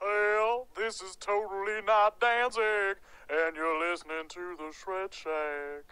Hell, this is totally not Danzig, and you're listening to the Shred Shack.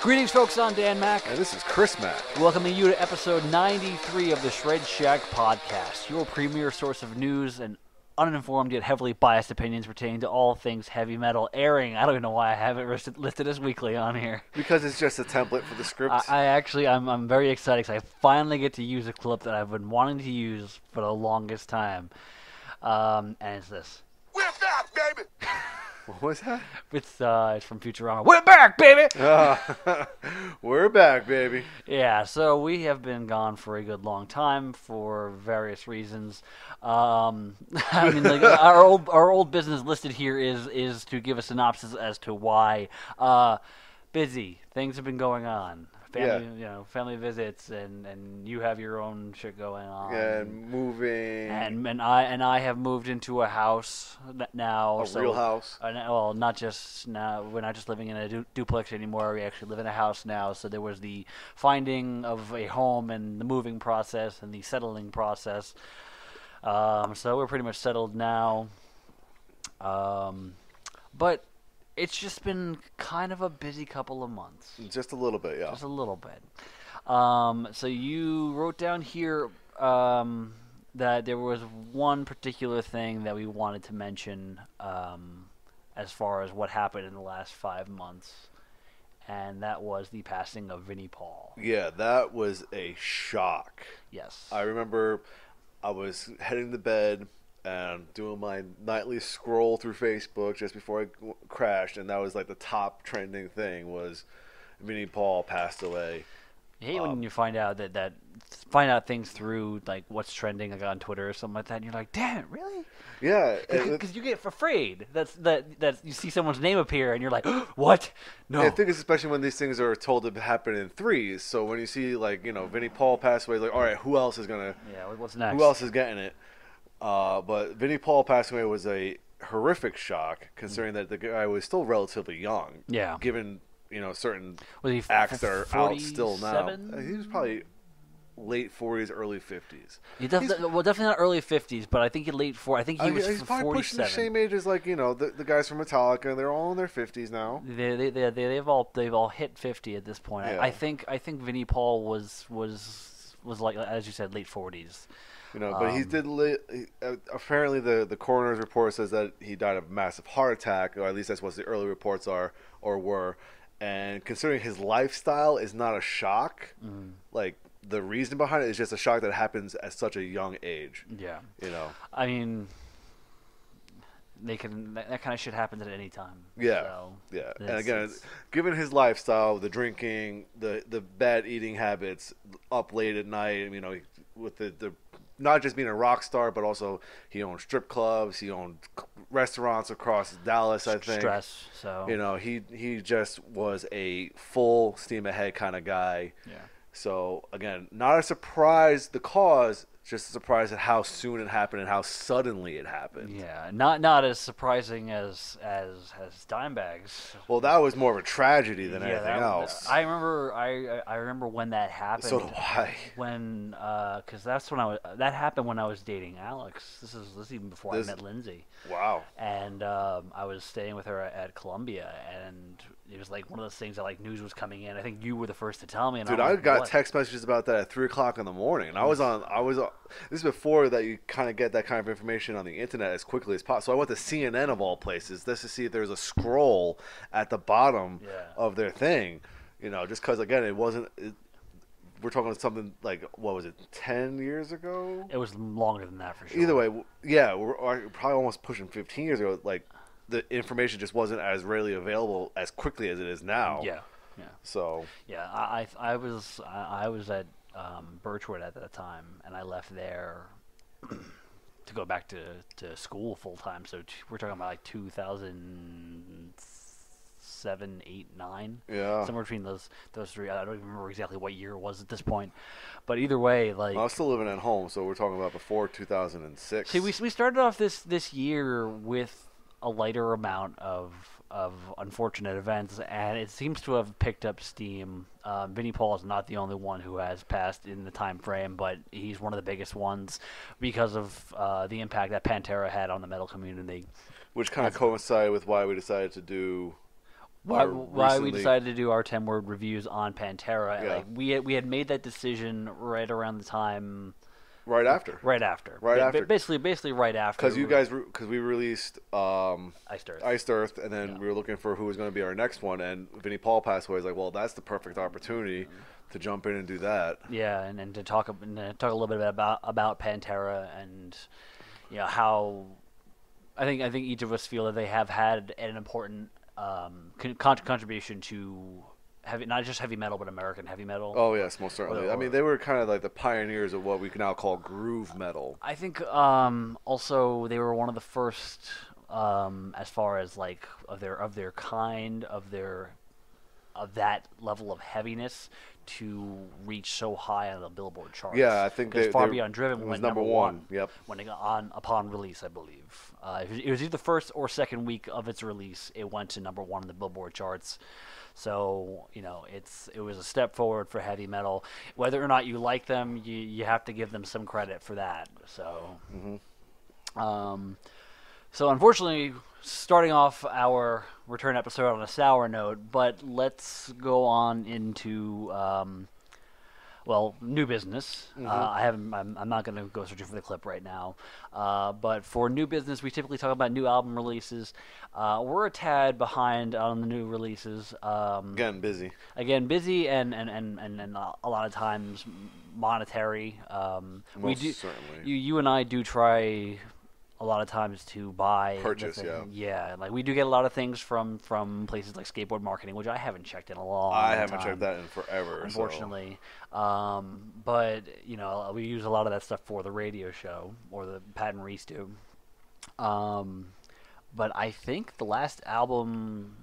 Greetings, folks. I'm Dan Mack, And this is Chris Mack. welcoming you to episode 93 of the Shred Shack podcast, your premier source of news and uninformed yet heavily biased opinions pertaining to all things heavy metal airing. I don't even know why I have it listed, listed as weekly on here. Because it's just a template for the I. I actually, I'm, I'm very excited because I finally get to use a clip that I've been wanting to use for the longest time. Um, and it's this. We're back, baby! what was that? It's, uh, it's from Futurama. We're back, baby! Ah, we're back, baby. Yeah, so we have been gone for a good long time for various reasons. Um, I mean, like, our old our old business listed here is is to give a synopsis as to why. Uh, busy things have been going on. Family, Yeah. you know, family visits, and and you have your own shit going on. And moving. and and I and I have moved into a house now. A so, real house? Uh, well, not just now. We're not just living in a du- duplex anymore. We actually live in a house now. So there was the finding of a home and the moving process and the settling process. Um, so we're pretty much settled now. Um, but it's just been kind of a busy couple of months. just a little bit, yeah. Just a little bit. Um, so you wrote down here um, that there was one particular thing that we wanted to mention um, as far as what happened in the last five months, and that was the passing of Vinnie Paul. Yeah, that was a shock. Yes. I remember I was heading to bed and doing my nightly scroll through Facebook just before I g- crashed, and that was like the top trending thing was Vinnie Paul passed away. I hate um, when you find out that that find out things through like what's trending like on Twitter or something like that, and you're like, damn, really? Yeah, Because you get afraid. That's that that you see someone's name appear, and you're like, what? No. I think it's especially when these things are told to happen in threes. So when you see like you know Vinnie Paul pass away, like all right, who else is gonna, yeah. What's next? who else is getting it? Uh, but Vinnie Paul passing away was a horrific shock, considering that the guy was still relatively young. Yeah. Given you know certain Was he f- acts that are out still now. 47? Uh, He was probably late forties, early fifties. Well, definitely not early fifties, but I think he late four. I think he Uh, was he's probably pushing the same age as like you know the, the guys from Metallica. They're all in their fifties now. They, they, they, they, they've all they've all hit fifty at this point. Yeah. I, I think I think Vinnie Paul was was was like as you said late forties. You know, but he Um, did. Li- he, uh, apparently, the the coroner's report says that he died of a massive heart attack, or at least that's what the early reports are or were. And considering his lifestyle is not a shock, Mm. like the reason behind it is just a shock that happens at such a young age. Yeah, You know, I mean, they can that, that kind of shit happens at any time. Yeah, So, yeah. And again, it's- given his lifestyle, the drinking, the the bad eating habits, up late at night, you know, with the the not just being a rock star, but also he owned strip clubs, he owned restaurants across Dallas. I think stress. So You know, he he just was a full steam ahead kind of guy. yeah. So again, not a surprise. The cause, just surprised at how soon it happened and how suddenly it happened. Yeah, not not as surprising as as as Dimebags. Well, that was more of a tragedy than yeah, anything that- else. I remember I I remember when that happened. so do I. when because that's when I was that happened when I was dating Alex. This is this is even before This- I met Lindsay, Wow. and um, I was staying with her at Columbia, and it was like one of those things that like news was coming in. I think you were the first to tell me. And Dude, I like, got "What?" text messages about that at three o'clock in the morning, and I was on. I was. This is before that you kind of get that kind of information on the internet as quickly as possible. So I went to CNN of all places just to see if there was a scroll at the bottom Yeah. of their thing. You know, just because again, it wasn't. It, we're talking something like what was it, ten years ago? It was longer than that for sure. Either way, yeah, we're probably almost pushing fifteen years ago. Like the information just wasn't as readily available as quickly as it is now. Yeah, yeah, So yeah. I I, I was I was at um, Birchwood at that time, and I left there. To go back to, to school full time, so t- we're talking about like 2007, 8, 9. yeah, somewhere between those those three. I don't even remember exactly what year it was at this point, but either way, like I was still living at home, so we're talking about before two thousand and six. see, we we started off this this year with a lighter amount of of unfortunate events, and it seems to have picked up steam. Uh, Vinnie Paul is not the only one who has passed in the time frame, but he's one of the biggest ones because of uh, the impact that Pantera had on the metal community. which kind of coincided with why we decided to do Why, why we decided to do our ten word reviews on Pantera? Yeah. Like we had, we had made that decision right around the time, right after. right after, Right Ba- after. basically basically right after. Because you guys, because we released um, Iced Earth. Iced Earth, and then Yeah. we were looking for who was going to be our next one, and Vinnie Paul passed away. I was like, well, that's the perfect opportunity to jump in and do that. Yeah, and, and to talk and to talk a little bit about about Pantera and you know how I think I think each of us feel that they have had an important um, con- contribution to heavy not just heavy metal but American heavy metal. Oh yes, most certainly. I Or- mean, they were kind of like the pioneers of what we can now call groove metal. I think um, also they were one of the first um, as far as like of their of their kind of their of that level of heaviness to reach so high on the Billboard charts. Yeah, I think because they- Far they- Beyond Driven it was went number number one, yep. when it got on upon release, I believe. Uh, it, was, it was either the first or second week of its release. It went to number one in the Billboard charts. So you know, it's it was a step forward for heavy metal. Whether or not you like them, you you have to give them some credit for that. So, um, so unfortunately, starting off our return episode on a sour note, but let's go on into. Um, well, new business. Uh, I haven't. I'm, I'm not going to go searching for the clip right now. Uh, but for new business, we typically talk about new album releases. Uh, we're a tad behind on the new releases. Um, Again, busy. again, busy and and, and, and, and a lot of times monetary. Um, we do. certainly. You you and I do try a lot of times to buy Purchase, yeah. yeah. Like we do get a lot of things from from places like Skateboard Marketing, which I haven't checked in a long. I haven't time checked that in forever. so- unfortunately. Um, but you know, we use a lot of that stuff for the radio show or the Pat and Reese do. Um, but I think the last album,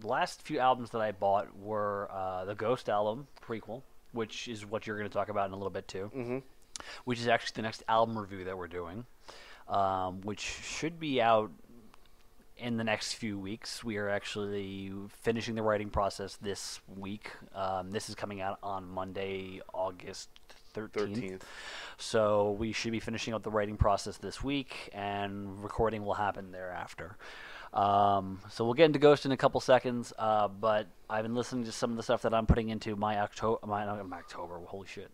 the last few albums that I bought were uh, the Ghost album Prequelle, which is what you're going to talk about in a little bit too. Mhm. Which is actually the next album review that we're doing, um, which should be out in the next few weeks. We are actually finishing the writing process this week. Um, this is coming out on Monday, August 13th. 13th. So we should be finishing up the writing process this week, and recording will happen thereafter. Um, so we'll get into Ghost in a couple seconds, uh, but I've been listening to some of the stuff that I'm putting into my October, my, my October, holy shit,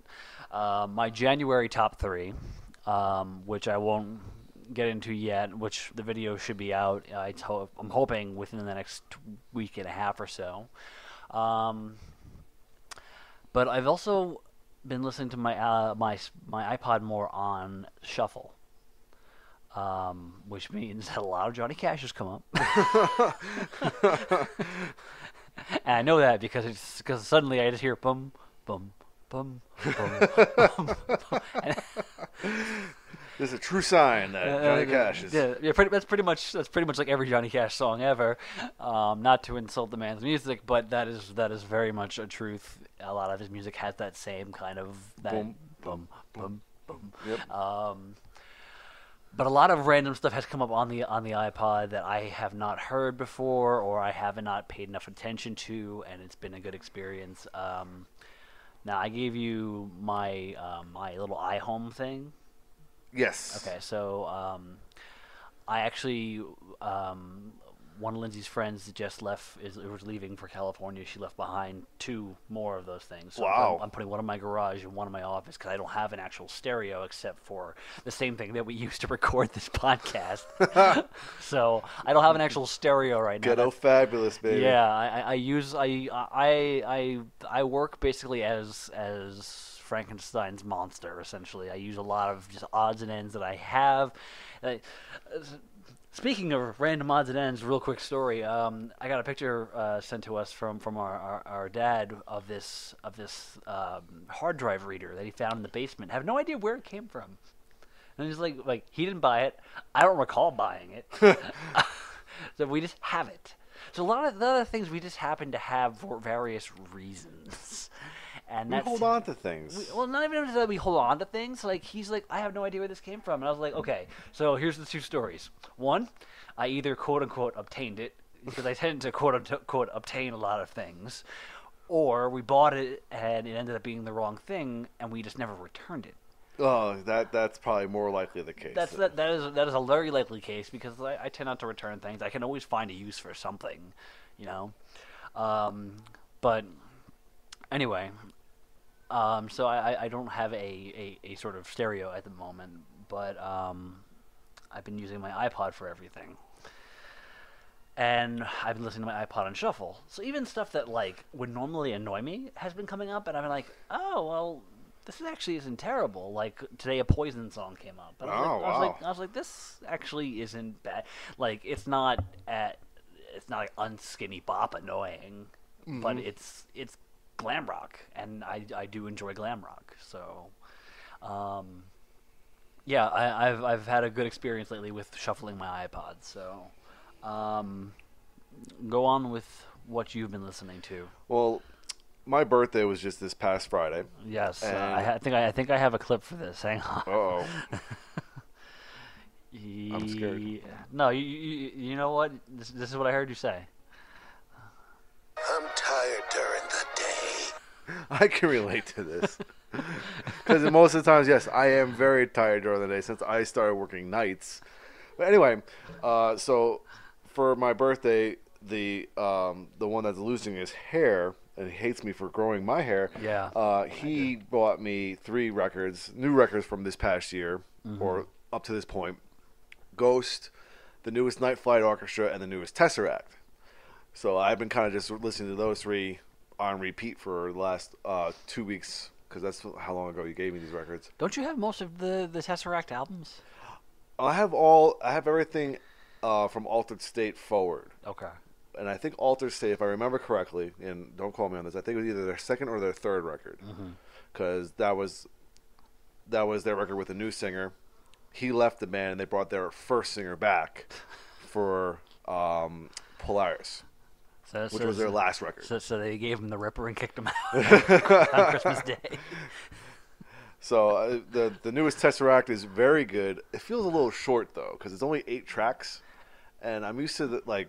uh, my January top three, um, which I won't get into yet, which the video should be out. I I'm hoping within the next week and a half or so. Um, but I've also been listening to my uh, my my iPod more on shuffle, um, which means that a lot of Johnny Cash has come up. and I know that because it's because suddenly I just hear bum bum bum bum. bum, bum. This is a true sign that Johnny uh, Cash is. Yeah, yeah pretty, that's pretty much that's pretty much like every Johnny Cash song ever. Um, not to insult the man's music, but that is that is very much a truth. A lot of his music has that same kind of that Boom, boom boom boom. Yep. Um, but a lot of random stuff has come up on the on the iPod that I have not heard before, or I have not paid enough attention to, and it's been a good experience. Um, now I gave you my um, my little iHome thing. Yes. Okay, so um, I actually um, one of Lindsay's friends just left is was leaving for California. She left behind two more of those things. So I'm Wow. putting- I'm putting one in my garage and one in my office because I don't have an actual stereo except for the same thing that we use to record this podcast. so I don't have an actual stereo right now. Ghetto fabulous, baby. Yeah, I, I- I use I I I I work basically as as Frankenstein's monster. Essentially, I use a lot of just odds and ends that I have. Uh, Speaking of random odds and ends, real quick story. Um, I got a picture uh, sent to us from from our, our, our dad of this of this um, hard drive reader that he found in the basement. I have no idea where it came from. And he's like, like he didn't buy it. I don't recall buying it. so we just have it. So a lot of the other things we just happen to have for various reasons. And We hold on to things. we, well, not even that we hold on to things. Like he's like, I have no idea where this came from, and I was like, okay. So here's the two stories. One, I either quote unquote obtained it because I tend to quote unquote obtain a lot of things, or we bought it and it ended up being the wrong thing, and we just never returned it. oh, that that's probably more likely the case. That's that, that is that is a very likely case because I, I tend not to return things. I can always find a use for something, you know. Um, but anyway, um, so I, I- don't have a, a, a sort of stereo at the moment, but um, I've been using my iPod for everything. And I've been listening to my iPod on shuffle. So even stuff that like would normally annoy me has been coming up, and I'm like, oh well, this actually isn't terrible. Like today, a Poison song came up, and I was, Oh, like, I was like. I was like, this actually isn't bad. Like it's not at, it's not like unskinny bop annoying, but Mm-hmm. it's it's glam rock, and I I do enjoy glam rock. So, um, yeah, I, I've I've had a good experience lately with shuffling my iPod. So, um, go on with what you've been listening to. well, my birthday was just this past Friday. Yes, uh, I, I think I, I think I have a clip for this. Hang on. Oh, I'm scared. No, you, you you know what? This, this is what I heard you say. I'm tired during the day. I can relate to this. Because most of the times, yes, I am very tired during the day since I started working nights. But anyway, uh, so for my birthday, the um, the one that's losing his hair and he hates me for growing my hair. Yeah. Uh, he bought me three records, new records from this past year Mm-hmm. or up to this point. Ghost, the newest Night Flight Orchestra, and the newest Tesseract. So I've been kind of just listening to those three on repeat for the last uh, two weeks because that's how long ago you gave me these records. Don't you have most of the the Tesseract albums? I have all, I have everything uh, from Altered State forward, Okay. and I think Altered State, if I remember correctly, and don't call me on this, I think it was either their second or their third record, because that was that was their record with a new singer. He left the band, and they brought their first singer back for um, Polaris, So, which so- was their so- last record. So, so they gave him the Ripper and kicked him out on Christmas Day. So uh, the the newest Tesseract is very good. It feels a little short though because it's only eight tracks, and I'm used to the like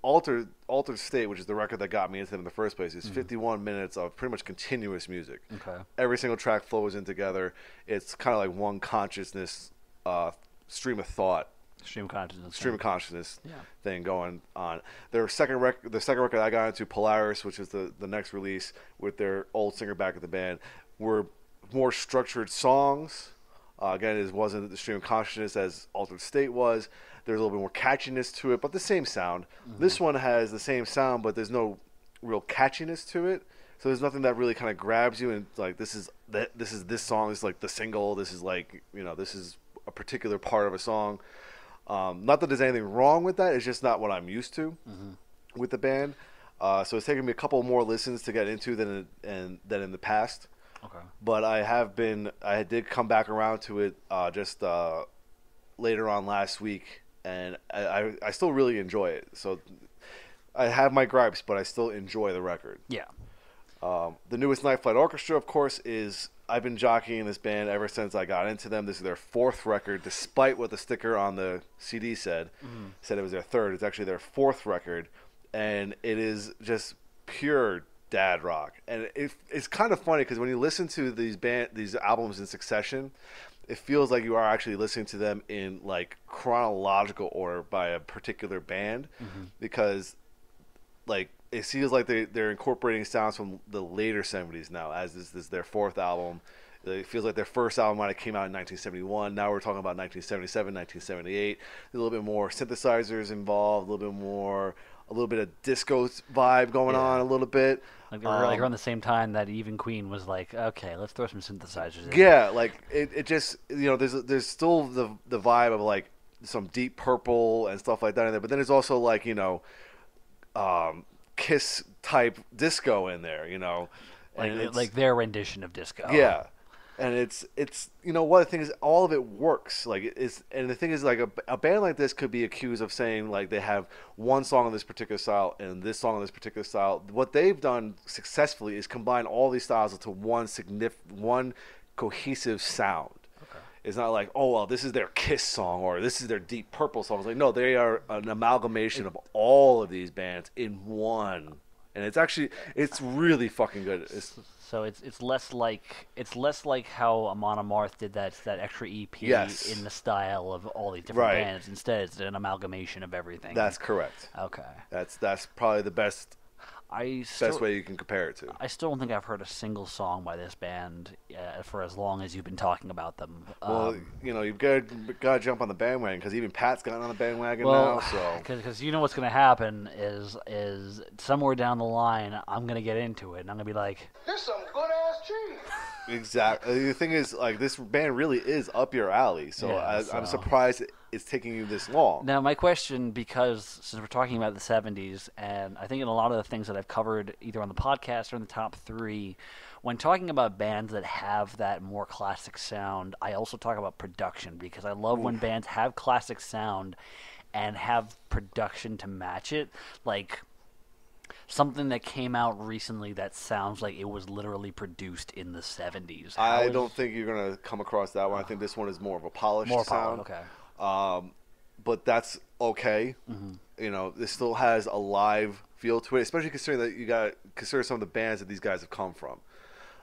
altered altered state, which is the record that got me into them in the first place. Is 51 minutes of pretty much continuous music. Okay. Every single track flows in together. It's kind of like one consciousness uh, stream of thought Stream consciousness. stream of consciousness Yeah. thing going on. Their second record, the second record I got into, Polaris, which is the the next release with their old singer back at the band, were more structured songs. Uh, again, it wasn't the stream of consciousness as Altered State was. There's a little bit more catchiness to it, but the same sound. This one has the same sound, but there's no real catchiness to it. So there's nothing that really kind of grabs you and like this is that this is this song is like the single. This is like you know this is a particular part of a song. Um, not that there's anything wrong with that. It's just not what I'm used to with the band. Uh, so it's taken me a couple more listens to get into than in, and than in the past. Okay. But I have been. I did come back around to it uh, just uh, later on last week, and I, I, I still really enjoy it. So I have my gripes, but I still enjoy the record. Yeah. Um, the newest Night Flight Orchestra, of course, is I've been jockeying this band ever since I got into them. This is their fourth record, despite what the sticker on the CD said. Said it was their third. It's actually their fourth record, and it is just pure dad rock. And it, it's kind of funny because when you listen to these band these albums in succession, it feels like you are actually listening to them in like chronological order by a particular band, because like it feels like they they're incorporating sounds from the later 70s now as this, this is their fourth album it feels like their first album might have came out in 1971 now we're talking about 1977 1978 a little bit more synthesizers involved a little bit more a little bit of disco vibe going Yeah. on a little bit Like, they were, like Um, around the same time that even Queen was like, okay, let's throw some synthesizers in. Yeah, like it, it just you know there's there's still the the vibe of like some deep purple and stuff like that in there, but then there's also like you know, um, Kiss type disco in there, you know, Like, like their rendition of disco. yeah, and it's it's you know what? The thing is all of it works. Like it's and the thing is like a, a band like this could be accused of saying like they have one song of this particular style and this song of this particular style. What they've done successfully is combine all these styles into one significant one cohesive sound it's not like oh well this is their kiss song or this is their deep purple song it's like no they are an amalgamation of all of these bands in one and it's actually it's really fucking good it's So it's it's less like it's less like how Amon Amarth did that that extra EP Yes. in the style of all these different Right. bands. Instead, it's an amalgamation of everything. that's correct okay. that's that's probably the best I still, best way you can compare it to I still don't think I've heard a single song by this band uh, for as long as you've been talking about them. Well, Um, you know, you've got got to jump on the bandwagon because even Pat's gotten on the bandwagon well, now. So because you know what's going to happen is is somewhere down the line I'm going to get into it and I'm going to be like, There's some good ass cheese. exactly, the thing is, like, this band really is up your alley. So, Yeah, I, so- I'm surprised it's taking you this long. Now, my question, because since we're talking about the 70s, and I think in a lot of the things that I've covered either on the podcast or in the top three, when talking about bands that have that more classic sound, I also talk about production because I love when bands have classic sound and have production to match it. Like something that came out recently that sounds like it was literally produced in the 70s. How I is- don't think you're gonna come across that one. I think this one is more of a polished More sound. power, okay. Um, but that's okay. Mm-hmm. You know, this still has a live feel to it, especially considering that you got consider some of the bands that these guys have come from.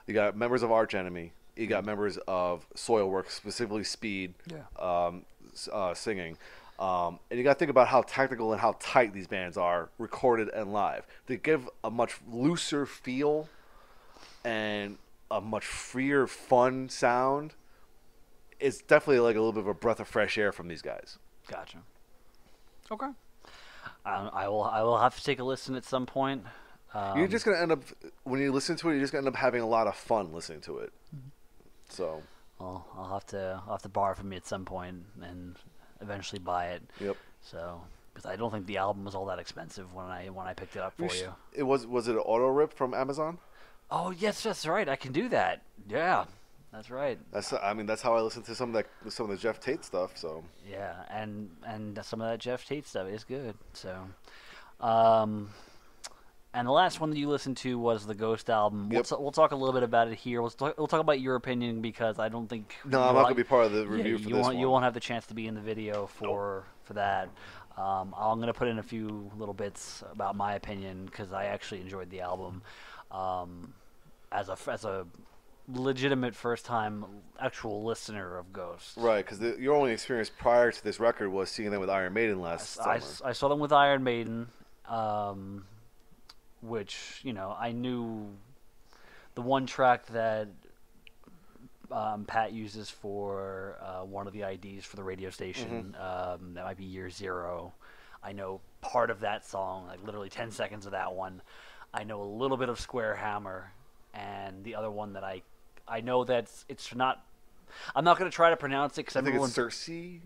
You got members of Arch Enemy. You got members of Soil Soilwork, specifically Speed, Yeah. um, uh, singing. Um, and you got to think about how technical and how tight these bands are, recorded and live. They give a much looser feel and a much freer, fun sound. It's definitely like a little bit of a breath of fresh air from these guys. Gotcha. Okay. Um, I will. I will have to take a listen at some point. Um, you're just gonna end up when you listen to it, you're just gonna end up having a lot of fun listening to it. Mm-hmm. So, Well, I'll have to. I'll have to borrow from you at some point and eventually buy it. yep. So, because I don't think the album was all that expensive when I when I picked it up for You you. It was was it an auto rip from Amazon? Oh yes, that's right. I can do that. Yeah, that's right. That's I mean that's how I listen to some of that some of the Geoff Tate stuff. So Yeah, and and some of that Geoff Tate stuff is good. So, um, and the last one that you listened to was the Ghost album. We'll, t- we'll talk a little bit about it here. We'll talk, we'll talk about your opinion because I don't think no, I'm not gonna be part of the yeah, review for you this won't, one. You won't have the chance to be in the video for for that. Um, I'm gonna put in a few little bits about my opinion because I actually enjoyed the album um, as a as a legitimate first time actual listener of Ghost. Right, because your only experience prior to this record was seeing them with Iron Maiden last I, summer. s- I saw them with Iron Maiden, um, which you know I knew the one track that um, Pat uses for uh, one of the IDs for the radio station. Um, that might be Year Zero. I know part of that song, like literally ten seconds of that one. I know a little bit of Square Hammer, and the other one that I I know that it's not. I'm not going to try to pronounce it because I think everyone it's Cirice.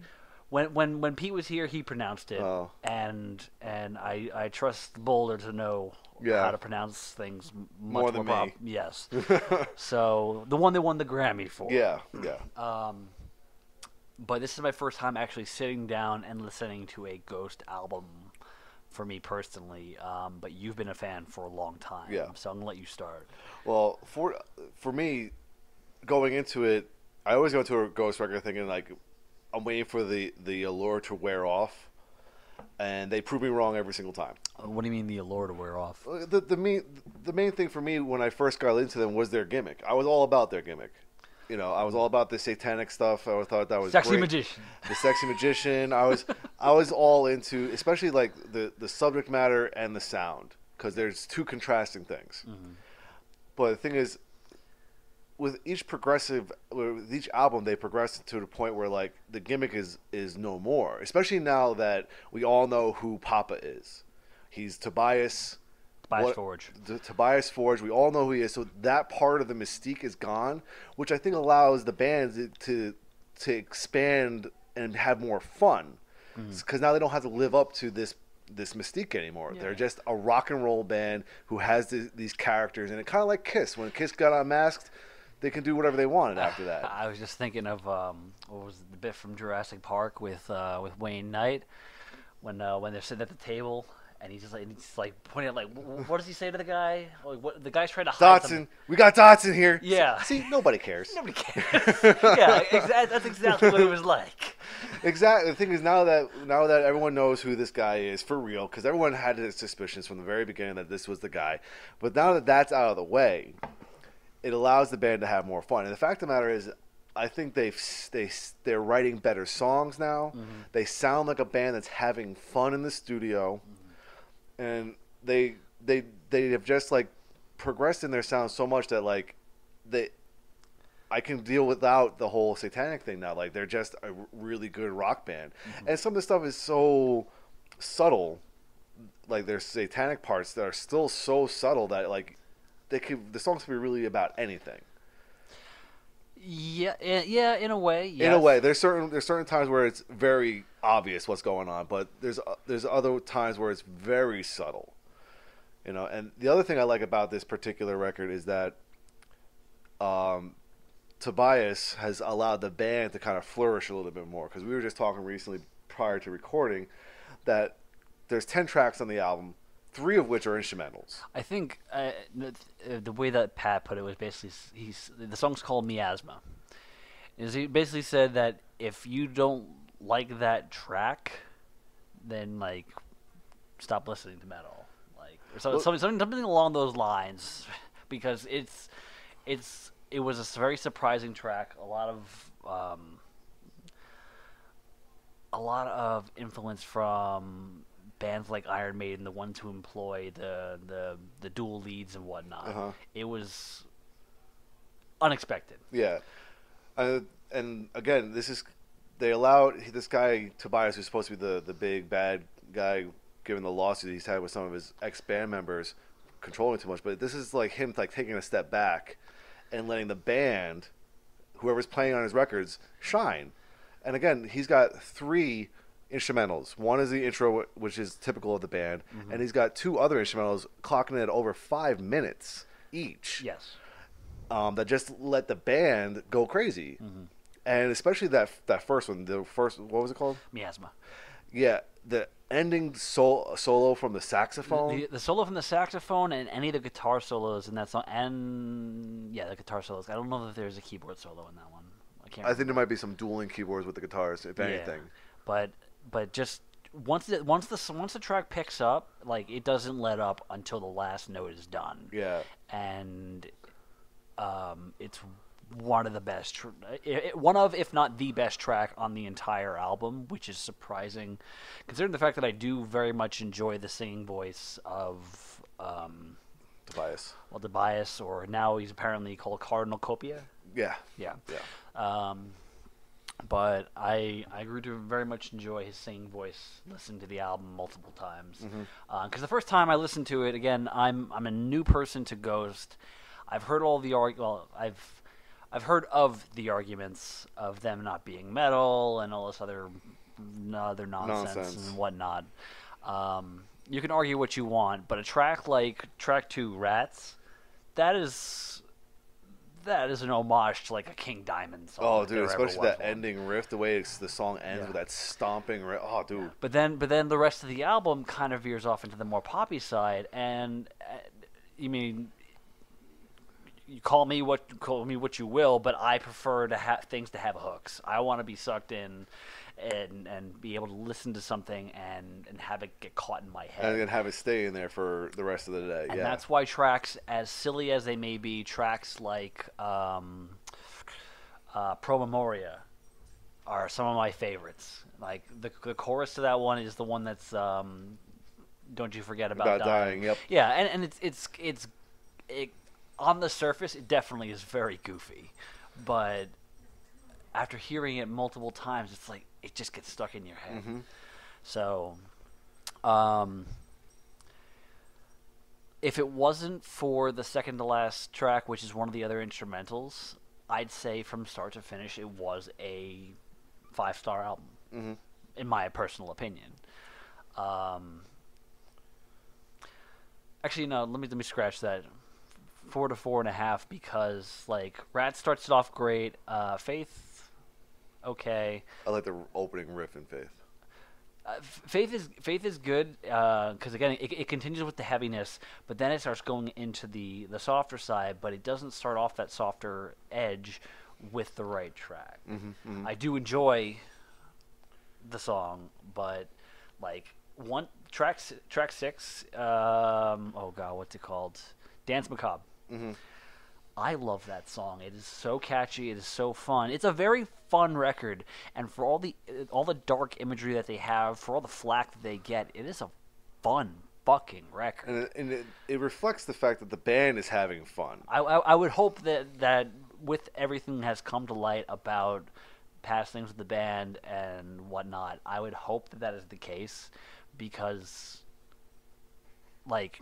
when when when Pete was here, he pronounced it, Oh. and and I I trust Boulder to know Yeah. how to pronounce things much More than prop- me. Yes. so the one they won the Grammy for. Yeah, yeah. Um, but this is my first time actually sitting down and listening to a Ghost album. For me personally, um, but you've been a fan for a long time, Yeah. So I'm gonna let you start. Well, for for me, going into it, I always go to a Ghost record thinking like, I'm waiting for the the allure to wear off, and they prove me wrong every single time. Uh, What do you mean the allure to wear off? Uh, The the main the main thing for me when I first got into them was their gimmick. I was all about their gimmick. You know, I was all about the satanic stuff. I thought that was Sexy great. magician. the sexy magician. I was I was all into, especially like the the subject matter and the sound, because there's two contrasting things. But the thing is, with each progressive, with each album, they progress to the point where like the gimmick is is no more. Especially now that we all know who Papa is. He's Tobias. Tobias what- Forge. T- Tobias Forge. We all know who he is. So that part of the mystique is gone, which I think allows the band to to expand and have more fun. Mm-hmm. Because now they don't have to live up to this this mystique anymore. Yeah. They're just a rock and roll band who has th- these characters, and it kind of like Kiss. When Kiss got unmasked, they can do whatever they wanted after that. I was just thinking of um, what was the bit from Jurassic Park with uh, with Wayne Knight when uh, when they're sitting at the table and he's just like he's like pointing at like what does he say to the guy? Like, what the guy's trying to hide Dodgson, something. we got Dodgson here. Yeah. See, nobody cares. Nobody cares. yeah, exa- that's exactly what it was like. Exactly. The thing is now that now that everyone knows who this guy is for real, because everyone had its suspicions from the very beginning that this was the guy. But now that that's out of the way, it allows the band to have more fun. And the fact of the matter is, I think they've they they're writing better songs now. Mm-hmm. They sound like a band that's having fun in the studio, mm-hmm. and they they they have just like progressed in their sound so much that like they I can deal without the whole satanic thing now. Like they're just a really good rock band, mm-hmm. and some of the stuff is so subtle. Like there's satanic parts that are still so subtle that like they could the songs could be really about anything. Yeah, yeah, in a way. In a way, there's certain there's certain times where it's very obvious what's going on, but there's uh, there's other times where it's very subtle. You know, and the other thing I like about this particular record is that um, Tobias has allowed the band to kind of flourish a little bit more because we were just talking recently prior to recording that there's 10 tracks on the album, three of which are instrumentals. I think uh, n- uh, the way that Pat put it was basically he's the song's called Miasma. Is he basically said that if you don't like that track, then like stop listening to metal, like or so, Well- something, something something along those lines, because it's it's it was a very surprising track. A lot of um, a lot of influence from bands like Iron Maiden, the ones who employ the the, the dual leads and whatnot. Uh-huh. It was unexpected. Yeah, uh, and again, this is they allowed this guy Tobias, who's supposed to be the the big bad guy, given the lawsuit he's had with some of his ex band members, controlling too much. But this is like him like taking a step back and letting the band, whoever's playing on his records, shine. And again, he's got three instrumentals. One is the intro, which is typical of the band, and he's got two other instrumentals clocking at over five minutes each Yes. um, that just let the band go crazy. Mm-hmm. And especially that that first one, the first what was it called? Miasma. Yeah, the ending sol- solo from the saxophone. The, the solo from the saxophone and any of the guitar solos in that song, and yeah, the guitar solos. I don't know if there's a keyboard solo in that one. I can't. I think there might be some dueling keyboards with the guitars, if Yeah. anything. But but just once the once the once the track picks up, like it doesn't let up until the last note is done. Yeah, and um, it's one of the best, tr- i i one of, if not the best track on the entire album, which is surprising, considering the fact that I do very much enjoy the singing voice of, um, Tobias. well, Tobias, or now he's apparently called Cardinal Copia. Yeah, Yeah. yeah. Um, but I I grew to very much enjoy his singing voice. Listened to the album multiple times because the first time I listened to it again, I'm I'm a new person to Ghost. I've heard all the arg- well, I've I've heard of the arguments of them not being metal and all this other other nonsense, Nonsense. and whatnot. Um, you can argue what you want, but a track like track two, Rats, that is that is an homage to like a King Diamond song. Oh, dude, especially that one. ending riff, the way it's, the song ends Yeah. with that stomping riff. Oh, dude. But then, but then the rest of the album kind of veers off into the more poppy side, and uh, you mean you call me what call me what you will, but I prefer to have things to have hooks. I want to be sucked in and and be able to listen to something and and have it get caught in my head. And then have it stay in there for the rest of the day. And yeah. that's why tracks, as silly as they may be, tracks like um, uh, Pro Memoria are some of my favorites. Like the, the chorus to that one is the one that's um, "Don't you forget about, About dying, yep. Yeah, and, and it's it's it's it, on the surface, it definitely is very goofy, but after hearing it multiple times, it's like it just gets stuck in your head. Mm-hmm. So, um, if it wasn't for the second to last track, which is one of the other instrumentals, I'd say from start to finish it was a five star album, hmm in my personal opinion. Um, actually, no. Let me let me scratch that. four to four and a half because like Rat starts it off great. Uh, Faith, okay. I like the opening riff in Faith. Uh, Faith is Faith is good because again it, it continues with the heaviness, but then it starts going into the the softer side. But it doesn't start off that softer edge with the right track. Mm-hmm, I do enjoy the song, but like one track track six. Um, oh god, what's it called? Dance Macabre. mm-hmm. I love that song. It is so catchy. It is so fun. It's a very fun record, and for all the all the dark imagery that they have, for all the flack that they get, it is a fun fucking record. And, it, and it, it reflects the fact that the band is having fun. I, I, I would hope that that with everything that has come to light about past things with the band and whatnot, I would hope that that is the case because, like,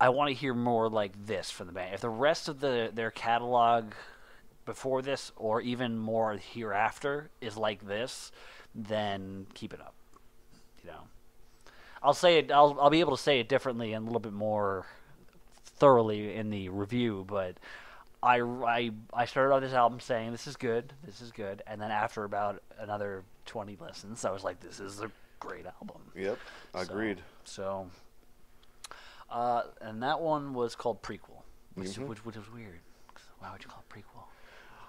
I want to hear more like this from the band. If the rest of the their catalog before this or even more hereafter is like this, then keep it up. You know. I'll say it. I'll I'll be able to say it differently and a little bit more thoroughly in the review, but I, I, I started off this album saying this is good, this is good, and then after about another 20 listens, I was like, this is a great album. Yep, So- agreed. So, uh, and that one was called Prequelle, which, Mhm. which, which was weird. Why would you call it Prequelle?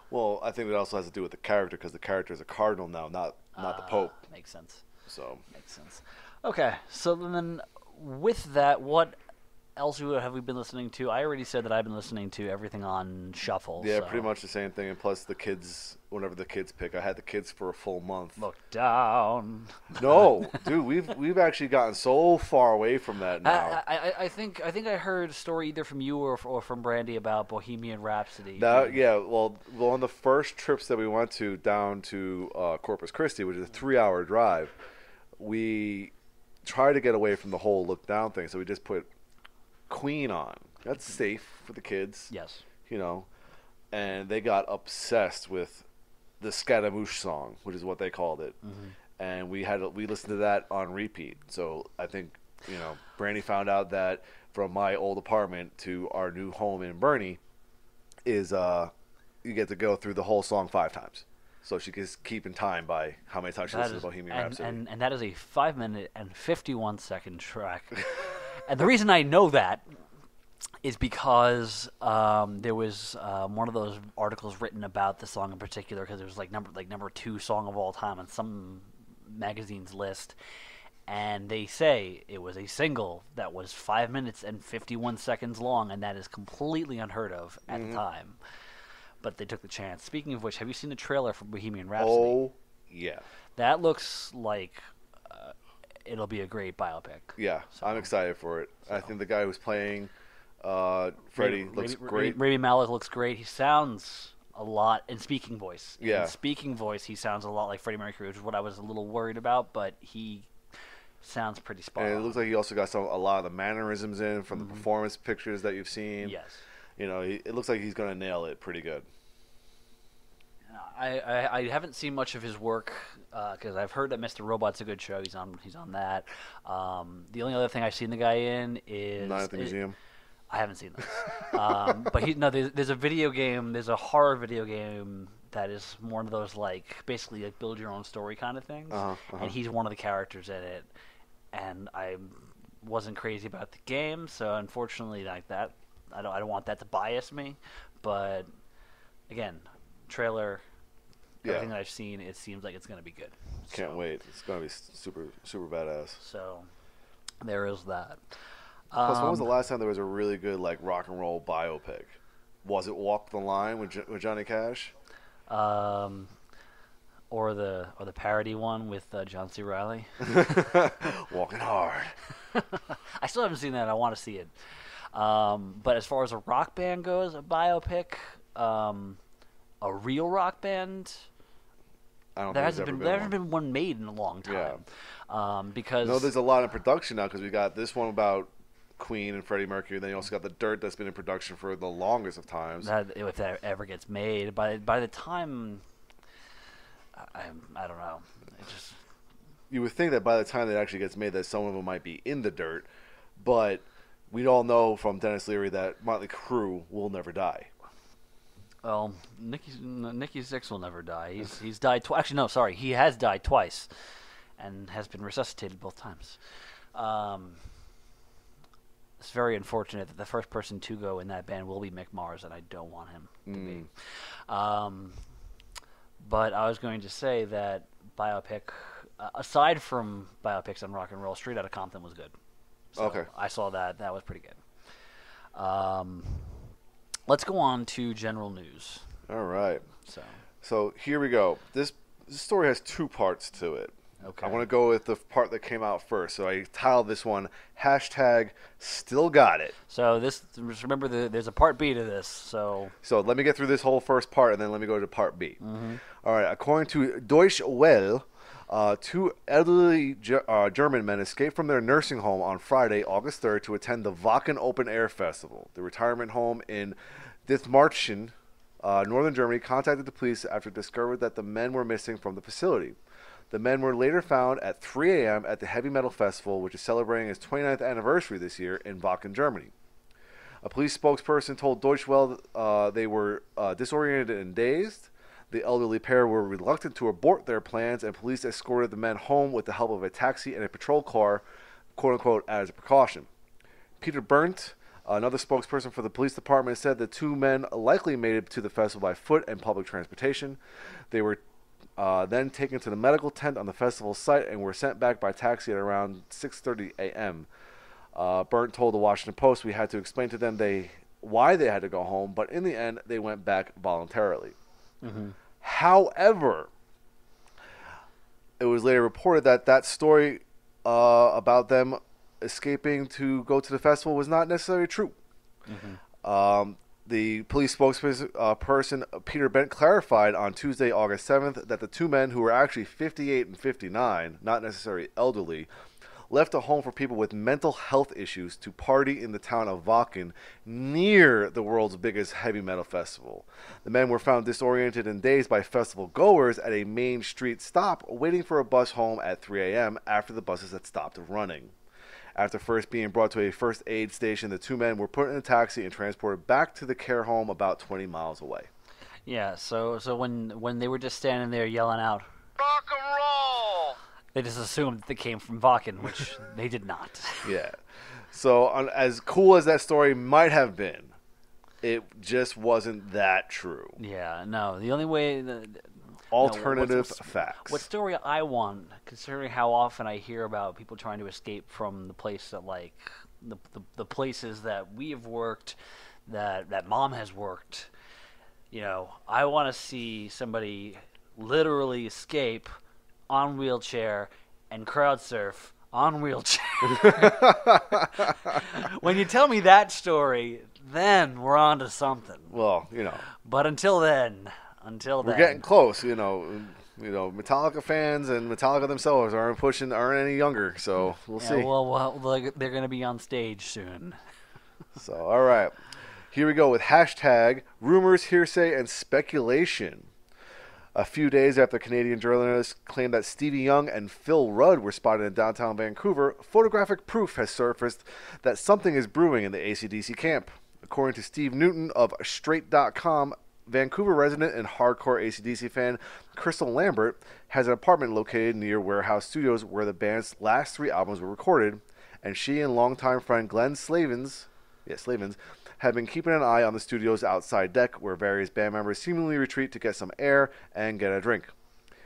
Well, I think it also has to do with the character because the character is a cardinal now, not not the Ah, Pope. Makes sense. So Makes sense. Okay, so then with that, what else have we been listening to? I already said that I've been listening to everything on shuffle. yeah, so- pretty much the same thing. And plus the kids, whenever the kids pick, I had the kids for a full month. Look down. No, dude, we've we've actually gotten so far away from that now. I, I, I think I think I heard a story either from you or, or from Brandy about Bohemian Rhapsody. That yeah, well, well, on the first trips that we went to down to uh, Corpus Christi, which is a three-hour drive, we tried to get away from the whole look down thing. So we just put Queen on. That's safe for the kids, Yes. you know. And they got obsessed with the Scaramouche song, which is what they called it. And we had we listened to that on repeat. So I think you know, Brandy found out that from my old apartment to our new home in Boerne is uh you get to go through the whole song five times. So she can keep in time by how many times she That listens is- to Bohemian and, Rhapsody. and, and that is a five minute and fifty one second track. and the reason I know that is because um, there was um, one of those articles written about the song in particular because it was like number like number two song of all time on some magazine's list. And they say it was a single that was five minutes and 51 seconds long, and that is completely unheard of at Mm-hmm. the time. But they took the chance. Speaking of which, have you seen the trailer for Bohemian Rhapsody? oh yeah. That looks like it'll be a great biopic. Yeah, So- I'm excited for it. I think the guy who's playing uh, Freddie looks great. Rami Malek looks great. He sounds a lot in speaking voice. Yeah. In speaking voice, he sounds a lot like Freddie Mercury, which is what I was a little worried about, but he sounds pretty spot and it on. looks like he also got some a lot of the mannerisms in from the performance pictures that you've seen. yes. You know, he, it looks like he's gonna nail it pretty good. I, I, I haven't seen much of his work because I've heard that Mr. Robot's a good show. He's on he's on that. Um, the only other thing I've seen the guy in is Not at the is- museum. I haven't seen this. um, but he no, there's, there's a video game. There's a horror video game that is one of those like basically like build your own story kind of things. Uh-huh, uh-huh. And he's one of the characters in it. And I wasn't crazy about the game, so unfortunately, like that, I don't I don't want that to bias me. But again, trailer, Yeah. everything that I've seen, it seems like it's gonna be good. Can't So- wait. It's gonna be super super badass. So there is that. Plus, when was the Um, last time there was a really good like rock and roll biopic? Was it Walk the Line with, Jo- with Johnny Cash? um, or the or the parody one with uh, John C. Reilly. Walking hard. I still haven't seen that. I want to see it. Um, but as far as a rock band goes, a biopic, um, a real rock band, I don't there hasn't been, ever there been hasn't been one made in a long time. Um, because No, there's a lot in production now because we got this one about Queen and Freddie Mercury. And then you also got the Dirt that's been in production for the longest of times. that, if that ever gets made, by by the time, I, I don't know. It just you would think that by the time that actually gets made, that some of them might be in the dirt, but we all know from Denis Leary that Motley Crue will never die. Well, Nikki Nikki Sixx will never die. He's he's died twice. Actually, no, sorry, he has died twice, and has been resuscitated both times. Um, it's very unfortunate that the first person to go in that band will be Mick Mars, and I don't want him to be. Um, but I was going to say that biopic, uh, aside from biopics on rock and roll, Street Outta Compton was good. So Okay. I saw that. That was pretty good. Um, let's go on to general news. All right. So, So here we go. This, this story has two parts to it. Okay. I want to go with the part that came out first. So I titled this one hashtag still got it. so this just remember the, there's a part B to this. So So let me get through this whole first part and then let me go to part B. Mm-hmm. All right. According to Deutsche Welle, uh, two elderly uh, German men escaped from their nursing home on Friday, August 3rd, to attend the Wacken Open Air Festival. The retirement home in Dithmarschen, uh, northern Germany, contacted the police after discovered that the men were missing from the facility. The men were later found at 3 a.m. at the Heavy Metal Festival, which is celebrating its 29th anniversary this year in Wacken, Germany. A police spokesperson told Deutsche Welle uh, they were uh, disoriented and dazed. The elderly pair were reluctant to abort their plans, and police escorted the men home with the help of a taxi and a patrol car, quote unquote, as a precaution. Peter Berndt, another spokesperson for the police department, said the two men likely made it to the festival by foot and public transportation. They were uh, then taken to the medical tent on the festival site and were sent back by taxi at around 6:30 a.m. Uh, Berndt told the Washington Post we had to explain to them they why they had to go home, but in the end they went back voluntarily. However, it was later reported that that story uh, about them escaping to go to the festival was not necessarily true. Um, the police spokesperson uh, person, uh, Peter Berndt clarified on Tuesday, August 7th, that the two men who were actually 58 and 59, not necessarily elderly, left a home for people with mental health issues to party in the town of Wacken near the world's biggest heavy metal festival. The men were found disoriented and dazed by festival goers at a main street stop waiting for a bus home at 3 a.m. after the buses had stopped running. After first being brought to a first aid station, the two men were put in a taxi and transported back to the care home about 20 miles away. yeah, so so when when they were just standing there yelling out, Rock and roll! They just assumed that they came from Wacken, which they did not. Yeah. So, on, as cool as that story might have been, it just wasn't that true. yeah, no. The only way the, Alternative what's- facts. What story I want, considering how often I hear about people trying to escape from the place that like the the, the places that we have worked, that that mom has worked. You know, I want to see somebody literally escape on wheelchair and crowd surf on wheelchair. when you tell me that story, then we're on to something. well, you know, But until then, until we're then, getting close. You know, you know, Metallica fans and Metallica themselves aren't pushing, aren't any younger. So we'll Yeah, see. well, well, they're- they're going to be on stage soon. So, all right. Here we go with hashtag rumors, hearsay, and speculation. A few days after Canadian journalists claimed that Stevie Young and Phil Rudd were spotted in downtown Vancouver, photographic proof has surfaced that something is brewing in the ACDC camp. According to Steve Newton of Straight.com, Vancouver resident and hardcore ACDC fan Crystal Lambert has an apartment located near Warehouse Studios where the band's last three albums were recorded, and she and longtime friend Glenn Slavens, yeah, Slavens, have been keeping an eye on the studio's outside deck where various band members seemingly retreat to get some air and get a drink.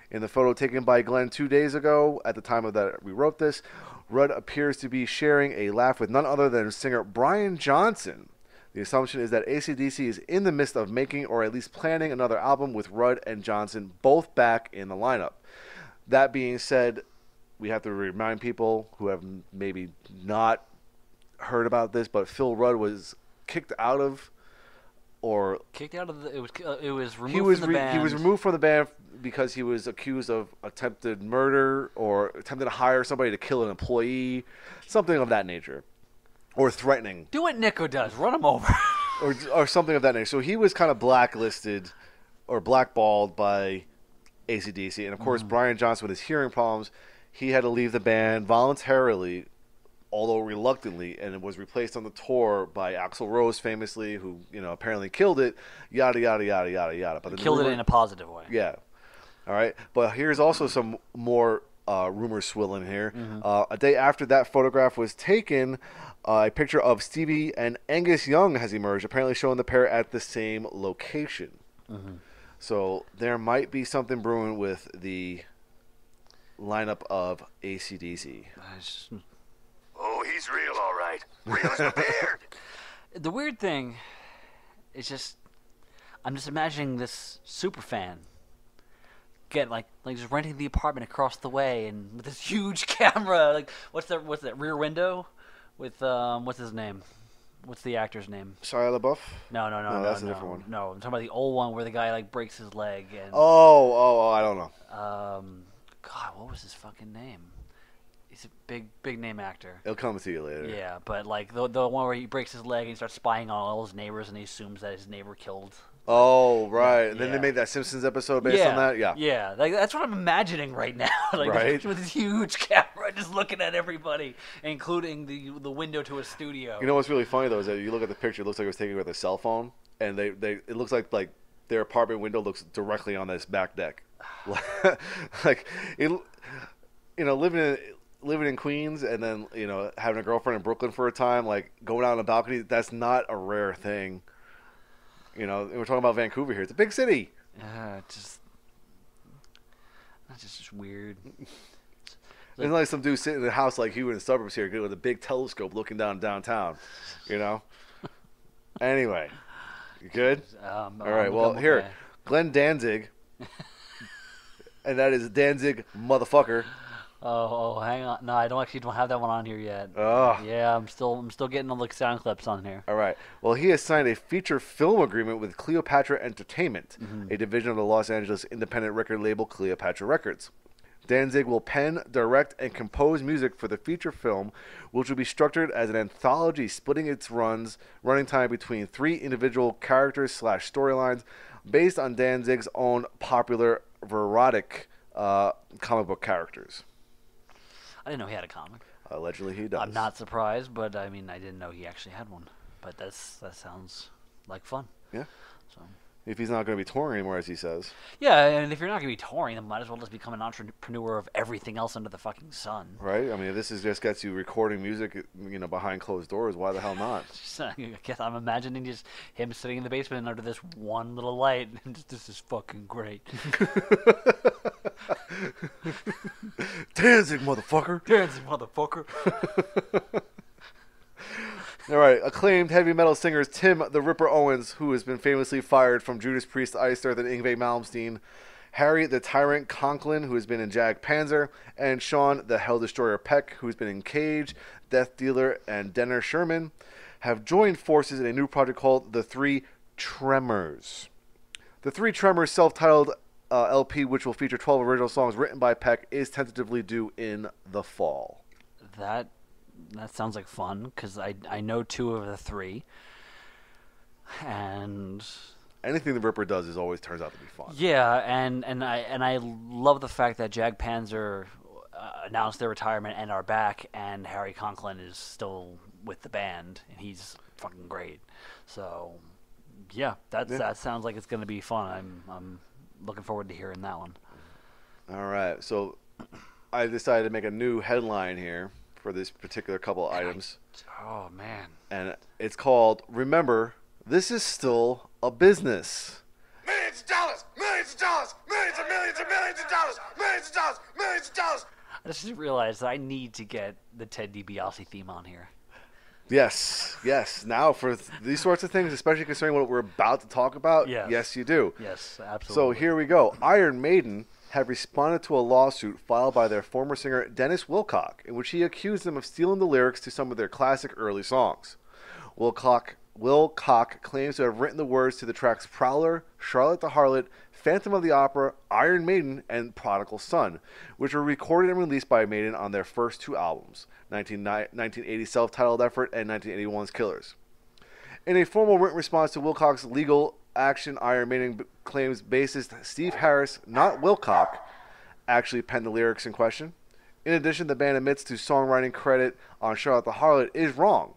In the photo taken by Glenn two days ago, at the time of that we wrote this, Rudd appears to be sharing a laugh with none other than singer Brian Johnson. The assumption is that ACDC is in the midst of making or at least planning another album with Rudd and Johnson both back in the lineup. That being said, we have to remind people who have maybe not heard about this, but Phil Rudd was kicked out of or Kicked out of the. It was. Uh, it was removed he was from the re- band. he was removed from the band because he was accused of attempted murder or attempted to hire somebody to kill an employee, something of that nature, or threatening, Do what Nico does. Run him over. or or something of that nature. So he was kind of blacklisted or blackballed by ACDC, and of course Brian Johnson with his hearing problems, he had to leave the band voluntarily. Although reluctantly, and it was replaced on the tour by Axl Rose, famously, who you know apparently killed it. Yada yada yada yada yada. But Killed it in a positive way. yeah. All right. But here's also some more uh, rumors swilling here. Uh, a day after that photograph was taken, uh, a picture of Stevie and Angus Young has emerged, apparently showing the pair at the same location. So there might be something brewing with the lineup of ACDC. I just- Oh, he's real, all right. Real as a beard. the weird thing is just I'm just imagining this super fan get like like just renting the apartment across the way and with this huge camera like what's that what's that rear window with um what's his name what's the actor's name Shia LaBeouf? no no no No, no that's a no, different one. no I'm talking about the old one where the guy like breaks his leg and Oh, oh, oh, I don't know. um god what was his fucking name he's a big big name actor It'll come to you later. Yeah, but like the the one where he breaks his leg and he starts spying on all his neighbors and he assumes that his neighbor killed. Oh, right. And then they made that Simpsons episode based yeah, on that? Yeah. Yeah, like that's what I'm imagining right now. like Right. with this huge camera just looking at everybody, including the the window to a studio. You know what's really funny though is that you look at the picture, it looks like it was taken with a cell phone, and they, they it looks like like their apartment window looks directly on this back deck, like it, you know, living in living in Queens and then you know having a girlfriend in Brooklyn for a time, like going out on a balcony, that's not a rare thing. You know, we're talking about Vancouver here; it's a big city. Yeah, it's just that's just weird. It's like some dude sitting in a house like you in the suburbs here with a big telescope looking down downtown. You know. anyway, you good? Um, All right. I'm- Well, here. Glenn Danzig, and that is Danzig motherfucker. Oh, oh, hang on. No, I don't actually don't have that one on here yet. Oh. Yeah, I'm still I'm still getting all the sound clips on here. All right. Well, he has signed a feature film agreement with Cleopatra Entertainment, a division of the Los Angeles independent record label Cleopatra Records. Danzig will pen, direct, and compose music for the feature film, which will be structured as an anthology, splitting its runs running time between three individual characters slash storylines, based on Danzig's own popular Verotik uh, comic book characters. I didn't know he had a comic. Allegedly, he does. I'm not surprised, but I mean, I didn't know he actually had one. But that's that sounds like fun. Yeah. So If he's not going to be touring anymore, as he says. yeah, and if you're not gonna be touring, then might as well just become an entrepreneur of everything else under the fucking sun. Right? I mean, if this is just gets you recording music, you know, behind closed doors. Why the hell not? Just, uh, I guess I'm imagining just him sitting in the basement under this one little light, and just, this is fucking great. Danzig, motherfucker. Danzig, motherfucker. All right, acclaimed heavy metal singers Tim the Ripper Owens, who has been famously fired from Judas Priest, Iced Earth, and Yngwie Malmsteen, Harry the Tyrant Conklin, who has been in Jag Panzer, and Sean the Hell Destroyer Peck, who's been in Cage, Death Dealer, and Denner Shermann, have joined forces in a new project called The Three Tremors. The Three Tremors self titled uh, LP, which will feature 12 original songs written by Peck, is tentatively due in the fall. that that sounds like fun because I I know two of the three, and Anything the Ripper does is always turns out to be fun. yeah, and and I and I love the fact that Jag Panzer uh, announced their retirement and are back, and Harry Conklin is still with the band, and he's fucking great. So yeah, that's Yeah. that sounds like it's gonna be fun. I'm I'm looking forward to hearing that one. All right, so I decided to make a new headline here for this particular couple of items, Oh man. and it's called "Remember, this is still a business." Millions of dollars, millions of dollars, millions and millions and millions of dollars, millions of dollars, millions of dollars. I just realized that I need to get the Ted DiBiase theme on here. Yes, yes. Now for th- these sorts of things, especially concerning what we're about to talk about, Yes. yes, you do. Yes, absolutely. So here we go. Iron Maiden have responded to a lawsuit filed by their former singer Dennis Wilcock, in which he accused them of stealing the lyrics to some of their classic early songs. Wilcock, Wilcock claims to have written the words to the tracks Prowler, Charlotte the Harlot, Phantom of the Opera, Iron Maiden, and Prodigal Son, which were recorded and released by Maiden on their first two albums, 19, 1980 self-titled effort and 1981's Killers. In a formal written response to Wilcock's legal action, Iron Maiden claims bassist Steve Harris, not Wilcock, actually penned the lyrics in question. In addition, the band admits to songwriting credit on Charlotte the Harlot is wrong.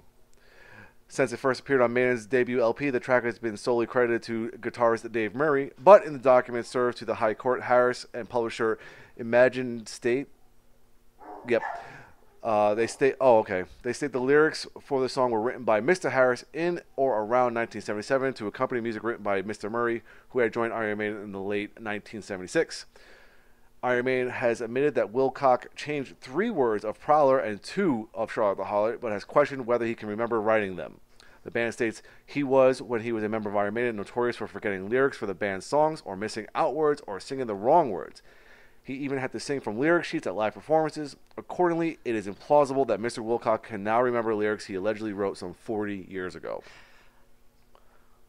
Since it first appeared on Maiden's debut LP, the track has been solely credited to guitarist Dave Murray, but in the document served to the High Court, Harris and publisher Imagine State. Yep. Uh, they state, oh, okay. They state the lyrics for the song were written by Mr. Harris in or around 1977 to accompany music written by Mr. Murray, who had joined Iron Maiden in the late 1976. Iron Maiden has admitted that Wilcock changed three words of Prowler and two of Charlotte the Harlot, but has questioned whether he can remember writing them. The band states he was, when he was a member of Iron Maiden, notorious for forgetting lyrics for the band's songs or missing out words or singing the wrong words. He even had to sing from lyric sheets at live performances. Accordingly, it is implausible that Mr. Wilcock can now remember lyrics he allegedly wrote some 40 years ago.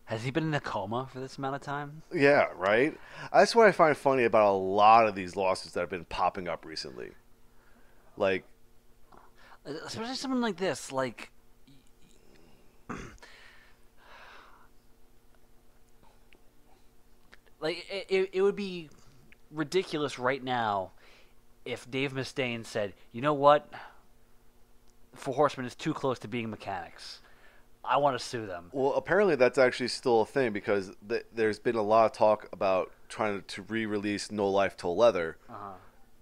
Has he been in a coma for this amount of time? Yeah, right? That's what I find funny about a lot of these lawsuits that have been popping up recently. Like, Especially something like this, like. like it, it, it would be ridiculous right now if Dave Mustaine said, "You know what? Four Horsemen is too close to being Mechanix. I want to sue them." well, apparently that's actually still a thing because th- there's been a lot of talk about trying to re-release No Life Till Leather, Uh-huh.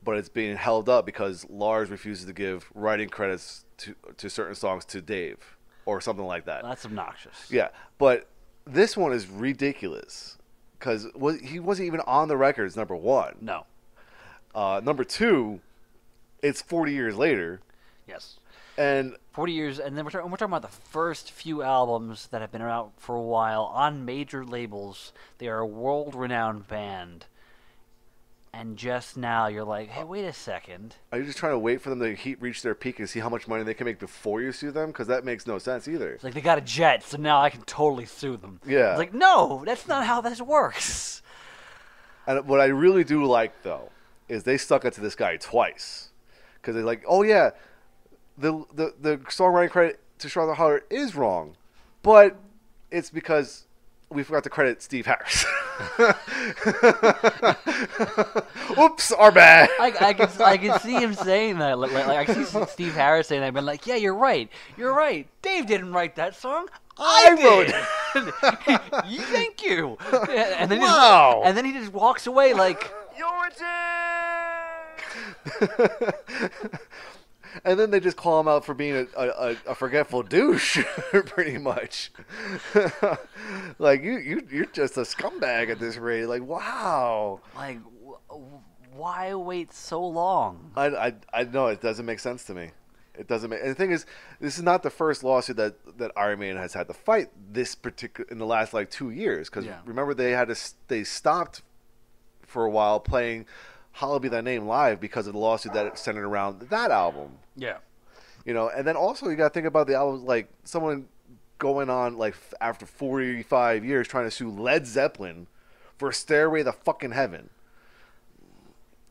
but it's being held up because Lars refuses to give writing credits to to certain songs to Dave or something like that. That's obnoxious. Yeah, but this one is ridiculous because was, he wasn't even on the records. Number one, No. uh, number two, it's 40 years later, Yes. And 40 years, and then we're, talking we're talking about the first few albums that have been out for a while on major labels. They are a world renowned band. And just now you're like, hey, wait a second. are you just trying to wait for them to heat reach their peak and see how much money they can make before you sue them? Because that makes no sense either. It's like they got a jet, so now I can totally sue them. Yeah. It's like, no, that's not how this works. And what I really do like though is they stuck it to this guy twice because they're like, oh yeah, the the the songwriting credit to Charlotte Harlot is wrong, but it's because we forgot to credit Steve Harris. Oops, our bad. I, I can I can see him saying that. Like, like I can see Steve Harris saying that. I've been like, yeah, you're right. You're right. Dave didn't write that song. I, did. Thank you. And then he just- Wow. and then he just walks away like, You're a! And then they just call him out for being a, a, a, forgetful douche, pretty much. like you, you, you're just a scumbag at this rate. Like, wow. like, wh- wh- why wait so long? I, I, I know it doesn't make sense to me. It doesn't make. And the thing is, this is not the first lawsuit that that Iron Man has had to fight this particular in the last like two years. Because Yeah. remember, they had to they stopped for a while playing "Hallowed Be Thy Name" live because of the lawsuit that centered around that album. Yeah. You know, and then also you got to think about the albums like someone going on like after 45 years trying to sue Led Zeppelin for "Stairway to Fucking Heaven."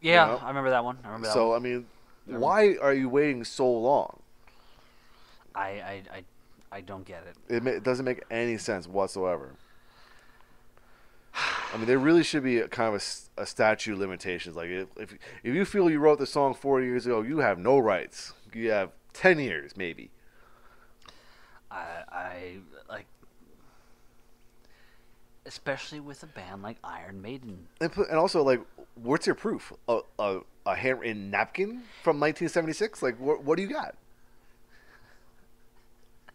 Yeah, know? I remember that one. I remember that So one. I mean, why are you waiting so long? I, I, I, I don't get it. It, it doesn't make any sense whatsoever. I mean, there really should be a kind of a statute of limitations. Like, if, if if you feel you wrote the song 40 years ago, you have no rights. You have 10 years, maybe. I, I like, especially with a band like Iron Maiden. And, and also, like, what's your proof? A, a, a handwritten napkin from 1976? Like, what, what do you got?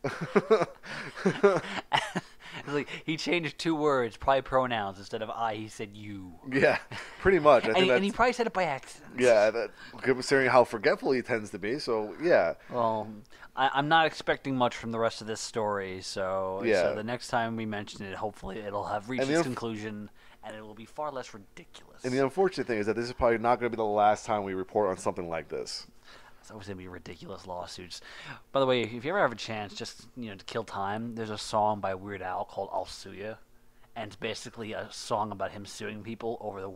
Like he changed two words, probably pronouns instead of I. He said you, yeah, pretty much. I and, think he, and he probably said it by accident. yeah, that, considering how forgetful he tends to be. So, yeah. Well, I, I'm not expecting much from the rest of this story, so Yeah. so the next time we mention it, hopefully it'll have reached its unf- conclusion, and it will be far less ridiculous. And the unfortunate thing is that this is probably not going to be the last time we report on something like this. It's always gonna be ridiculous lawsuits. By the way, if you ever have a chance, just you know, to kill time, there's a song by Weird Al called "I'll Sue Ya," and it's basically a song about him suing people over the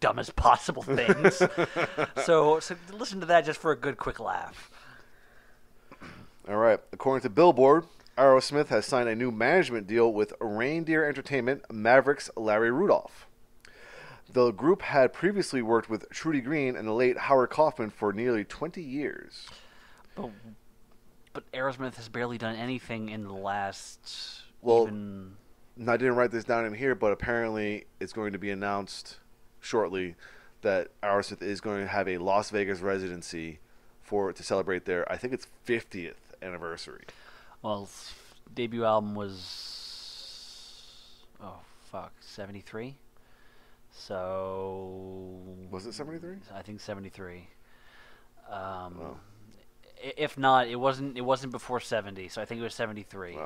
dumbest possible things. so, so listen to that just for a good, quick laugh. All right. According to Billboard, Aerosmith has signed a new management deal with Reign Deer Entertainment Mavericks Larry Rudolph. The group had previously worked with Trudy Green and the late Howard Kaufman for nearly 20 years. But but Aerosmith has barely done anything in the last. Well, even, I didn't write this down in here, but apparently it's going to be announced shortly that Aerosmith is going to have a Las Vegas residency for to celebrate their I think it's 50th anniversary. well, debut album was oh fuck seventy three. So Was it 73? I think seventy three. Um, Wow. if not, it wasn't. It wasn't before seventy, so I think it was seventy three.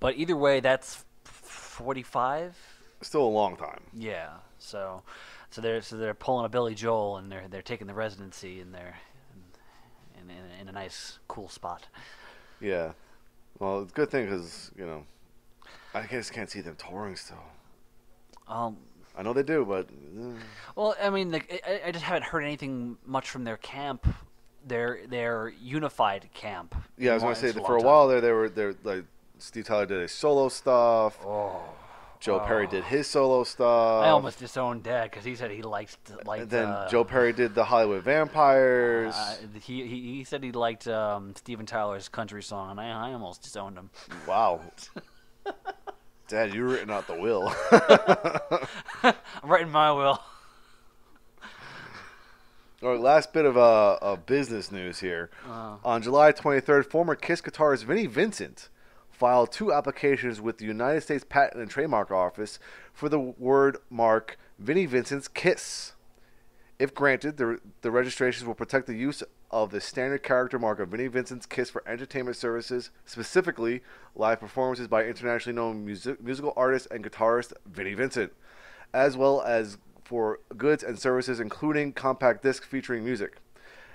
But either way, that's forty five. still a long time. Yeah. So, so they're so they're pulling a Billy Joel and they're they're taking the residency and they're in, in, in a nice cool spot. Yeah. Well, it's a good thing because you know, I just can't see them touring still. Um. I know they do, but eh, Well, I mean, like, I, I just haven't heard anything much from their camp. Their their unified camp. yeah, I was gonna say that for a time. while there, they were they like Steve Tyler did his solo stuff. Oh. Joe Perry Oh. did his solo stuff. I almost disowned Dad because he said he liked like. And then uh, Joe Perry did the Hollywood Vampires. Uh, he, he he said he liked um, Steven Tyler's country song, and I, I almost disowned him. wow. Dad, you written out the will. I'm writing my will. All right, last bit of uh, uh, business news here. Uh, On July 23rd, former Kiss guitarist Vinnie Vincent filed two applications with the United States Patent and Trademark Office for the word mark Vinnie Vincent's Kiss. If granted, the, the registrations will protect the use of the standard character mark of Vinnie Vincent's Kiss for entertainment services, specifically live performances by internationally known music, musical artist and guitarist Vinnie Vincent, as well as for goods and services including compact disc featuring music.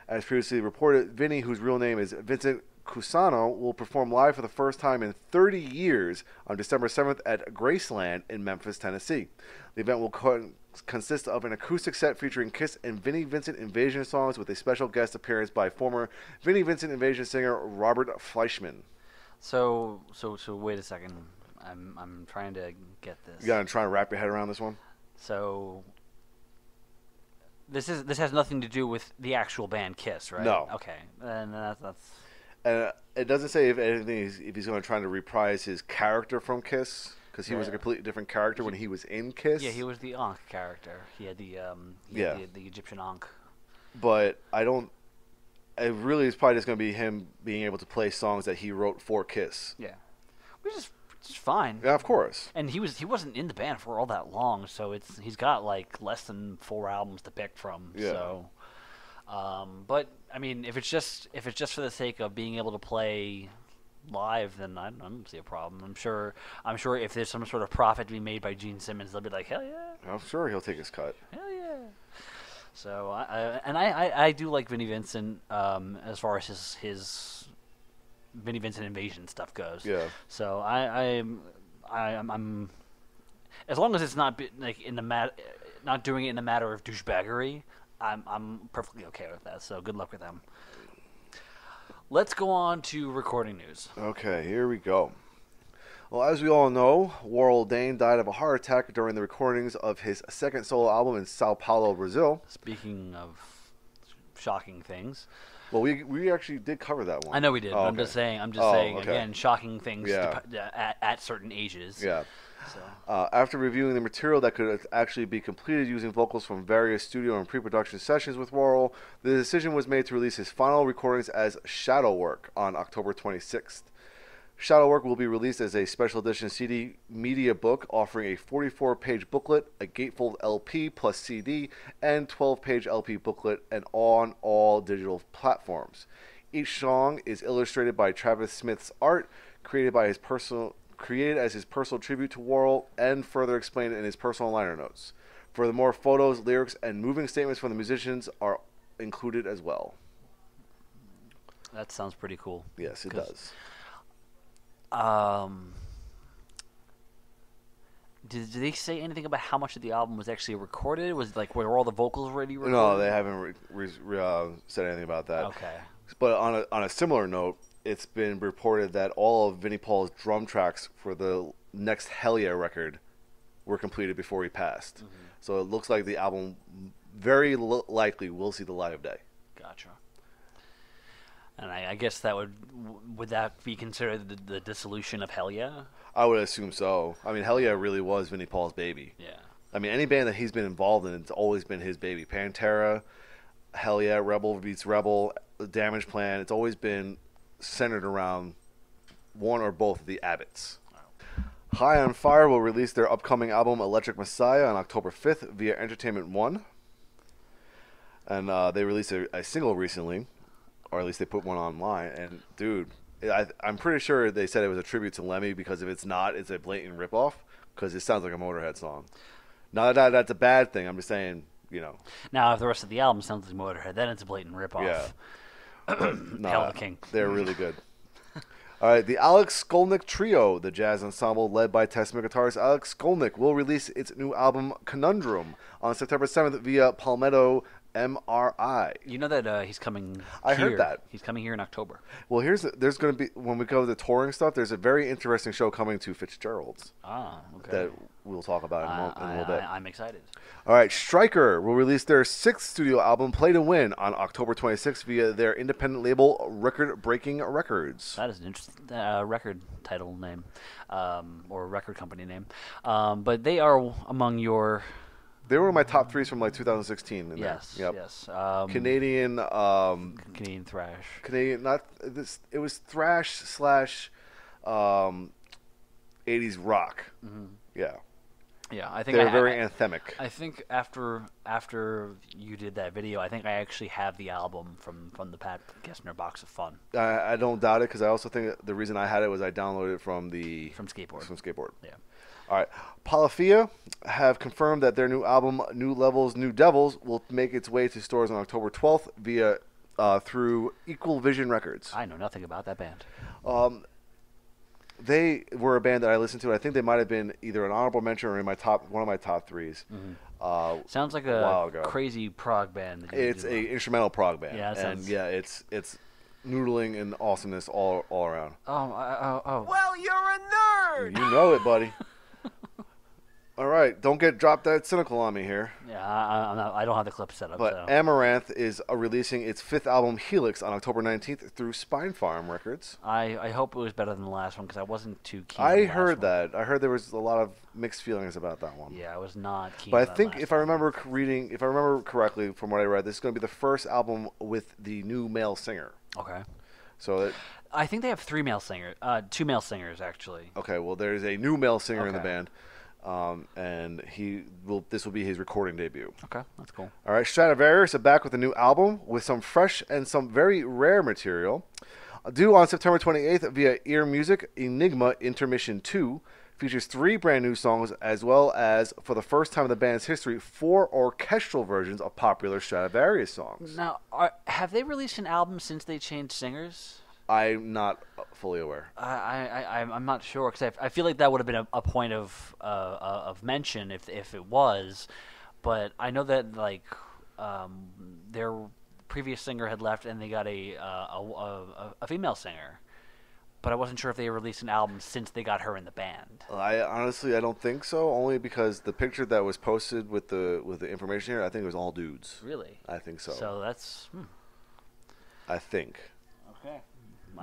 As previously reported, Vinny, whose real name is Vincent Cusano, will perform live for the first time in 30 years on December 7th at Graceland in Memphis, Tennessee. The event will consist of an acoustic set featuring Kiss and Vinnie Vincent Invasion songs with a special guest appearance by former Vinnie Vincent Invasion singer Robert Fleischman. so so so wait a second. I'm I'm trying to get this. You gotta try and wrap your head around this one? So this is this has nothing to do with the actual band Kiss, right? No. Okay, and that's that's And uh, it doesn't say if anything, if he's going to try to reprise his character from Kiss, because he was a completely different character when he was in Kiss. yeah. He was the Ankh character. He had the um he Yeah. had the, the Egyptian Ankh. but I don't. It really is probably just going to be him being able to play songs that he wrote for Kiss. Yeah, which is which is fine. Yeah, of course. And he was he wasn't in the band for all that long, so it's he's got like less than four albums to pick from. Yeah. So, um, but I mean, if it's just if it's just for the sake of being able to play live, then I don't, I don't see a problem. I'm sure I'm sure if there's some sort of profit to be made by Gene Simmons, they'll be like, hell yeah, I'm sure he'll take his cut. hell yeah. So I, I and I, I, I do like Vinnie Vincent um, as far as his his Vinnie Vincent invasion stuff goes. Yeah. So I I'm I, I'm, I'm as long as it's not be, like in the mat not doing it in the matter of douchebaggery, I'm I'm perfectly okay with that. So good luck with them. Let's go on to recording news. Okay, here we go. Well, as we all know, Warrel Dane died of a heart attack during the recordings of his second solo album in Sao Paulo, Brazil. Speaking of shocking things, Well, we we actually did cover that one. I know we did. Oh, but I'm oh, just saying. I'm just Oh, saying okay. again, shocking things Yeah. dep- uh, at, at certain ages. Yeah. So. Uh, after reviewing the material that could actually be completed using vocals from various studio and pre-production sessions with Warrel, the decision was made to release his final recordings as Shadow Work on October 26th. Shadow Work will be released as a special edition CD media book offering a 44-page booklet, a gatefold LP plus CD, and 12-page LP booklet, and on all digital platforms. Each song is illustrated by Travis Smith's art, created by his personal created as his personal tribute to Warrel, and further explained in his personal liner notes. Furthermore, photos, lyrics, and moving statements from the musicians are included as well. That sounds pretty cool. Yes, it does. Um, did, did they say anything about how much of the album was actually recorded? Was it like were all the vocals already recorded? No, they haven't re- re- re- uh, said anything about that. Okay. But on a, on a similar note, it's been reported that all of Vinnie Paul's drum tracks for the next Hell Yeah record were completed before he passed. Mm-hmm. So it looks like the album very likely will see the light of day. Gotcha. And I, I guess that would would that be considered the, the dissolution of Hell Yeah? I would assume so. I mean, Hell Yeah really was Vinnie Paul's baby. Yeah. I mean, any band that he's been involved in, it's always been his baby. Pantera, Hell Yeah, Rebel Meets Rebel, Damage Plan. It's always been centered around one or both of the Abbotts. High on Fire will release their upcoming album Electric Messiah on October 5th via Entertainment One. And uh, they released a, a single recently, or at least they put one online. And dude, I, I'm pretty sure they said it was a tribute to Lemmy because if it's not, it's a blatant ripoff because it sounds like a Motorhead song. Not that that's a bad thing. I'm just saying, you know, Now, if the rest of the album sounds like Motorhead, then it's a blatant ripoff. Yeah. Hell nah, the King. They're really good. All right, the Alex Skolnick Trio, the jazz ensemble led by Testament guitarist Alex Skolnick, will release its new album Conundrum on September 7th via Palmetto MRI. You know that uh, he's coming. I heard here. that. he's coming here in October. Well, here's there's going to be when we go to the touring stuff. There's a very interesting show coming to Fitzgerald's Ah, okay. that we'll talk about in a, mo- in a little bit. I, am excited. All right, Striker will release their sixth studio album, Play to Win, on October 26th via their independent label, Record Breaking Records. That is an interesting uh, record title name, um, or record company name. Um, but they are among your They were my top threes from like 2016. In yes. Yep. yes, um, Canadian, um, Canadian thrash. Canadian, not this. It was thrash slash, um, 80s rock. Yeah, Yeah, I think they're I, very I, anthemic. I think after after you did that video, I think I actually have the album from from the Pat Gessner box of fun I, I don't doubt it because I also think that the reason I had it was I downloaded it from the from Skateboard. from skateboard. Yeah. All right. Polyphia have confirmed that their new album, New Levels, New Devils, will make its way to stores on October 12th via uh, through Equal Vision Records. I know nothing about that band. Um, they were a band that I listened to. I think they might have been either an honorable mention or in my top one of my top 3s Uh, Sounds like while a ago. crazy prog band. That you it's do a instrumental prog band, Yeah, that and yeah, it's it's noodling and awesomeness all all around. Oh, oh, oh. Well, you're a nerd. You know it, buddy. all right, don't get dropped that cynical on me here. Yeah, I, I'm not, I don't have the clip set up. But so. Amaranthe is uh, releasing its fifth album, Helix, on October 19th through Spinefarm Records. I, I hope it was better than the last one because I wasn't too keen. on I heard one. that. I heard there was a lot of mixed feelings about that one. Yeah, I was not keen. But on I think if I remember reading, if I remember correctly from what I read, this is going to be the first album with the new male singer. Okay. So that I think they have three male singers, uh, two male singers actually. okay, well there's a new male singer in the band, um, and he will. This will be his recording debut. Okay, that's cool. All right, Stratovarius are back with a new album with some fresh and some very rare material. Due on September 28th via Ear Music, Enigma Intermission 2 features three brand new songs as well as, for the first time in the band's history, four orchestral versions of popular Stratovarius songs. Now, are, have they released an album since they changed singers? I'm not fully aware. I, I, I'm- I'm not sure because I, I feel like that would have been a, a point of uh, uh, of mention if if it was, but I know that like um, their previous singer had left and they got a uh, a, a, a female singer, but I wasn't sure if they released an album since they got her in the band. I honestly I don't think so. Only because the picture that was posted with the with the information here, I think it was all dudes. Really? I think so. So that's hmm. I think.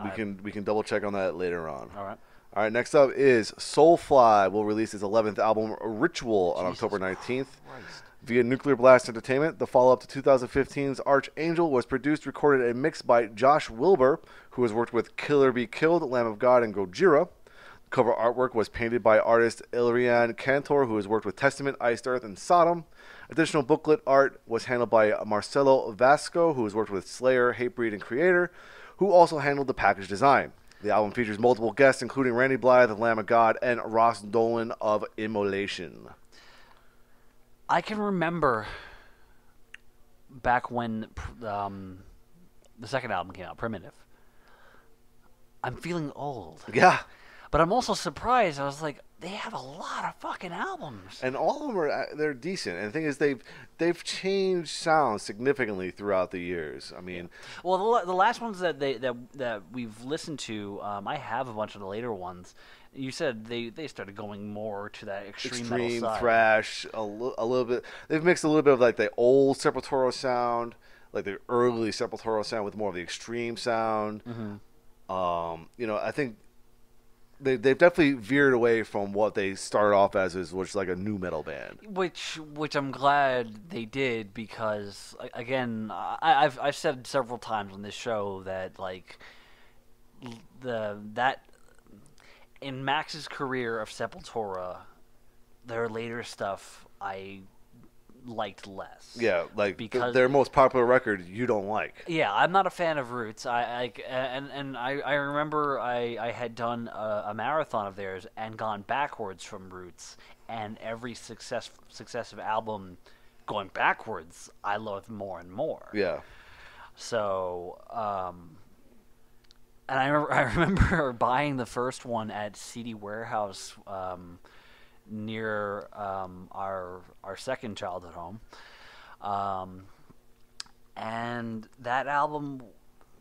We can we can double check on that later on. All right. All right, next up is Soulfly will release its 11th album, Ritual, on Jesus October 19th Christ. via Nuclear Blast Entertainment. The follow up to 2015's Archangel was produced, recorded, and mixed by Josh Wilbur, who has worked with Killer Be Killed, Lamb of God, and Gojira. Cover artwork was painted by artist Eliran Kantor, who has worked with Testament, Iced Earth, and Sodom. Additional booklet art was handled by Marcelo Vasco, who has worked with Slayer, Hatebreed, and Kreator, who also handled the package design. The album features multiple guests, including Randy Blythe of Lamb of God and Ross Dolan of Immolation. I can remember back when um, the second album came out, Primitive. I'm feeling old, Yeah, but I'm also surprised. I was like, they have a lot of fucking albums. and all of them are uh, they're decent. And the thing is, they've they've changed sounds significantly throughout the years. I mean, Well, the, the last ones that they that that we've listened to, um, I have a bunch of the later ones. You said they, they started going more to that extreme, extreme thrash, a, li- a little bit. They've mixed a little bit of like the old Sepultura sound, like the early Sepultura sound, with more of the extreme sound. Mm-hmm. Um, you know, I think they they've definitely veered away from what they started off as, is which is like a nu metal band. Which which I'm glad they did because again I, I've I've said several times on this show that like the that in Max's career of Sepultura, their later stuff I liked less. Yeah, like Because- their most popular record you don't like. Yeah, I'm not a fan of Roots. I like and and I, I remember I, I had done a, a marathon of theirs and gone backwards from Roots, and every success successive album going backwards, I loved more and more. Yeah, So, um, and I remember I remember buying the first one at CD Warehouse um, near um, our our second childhood home, um, and that album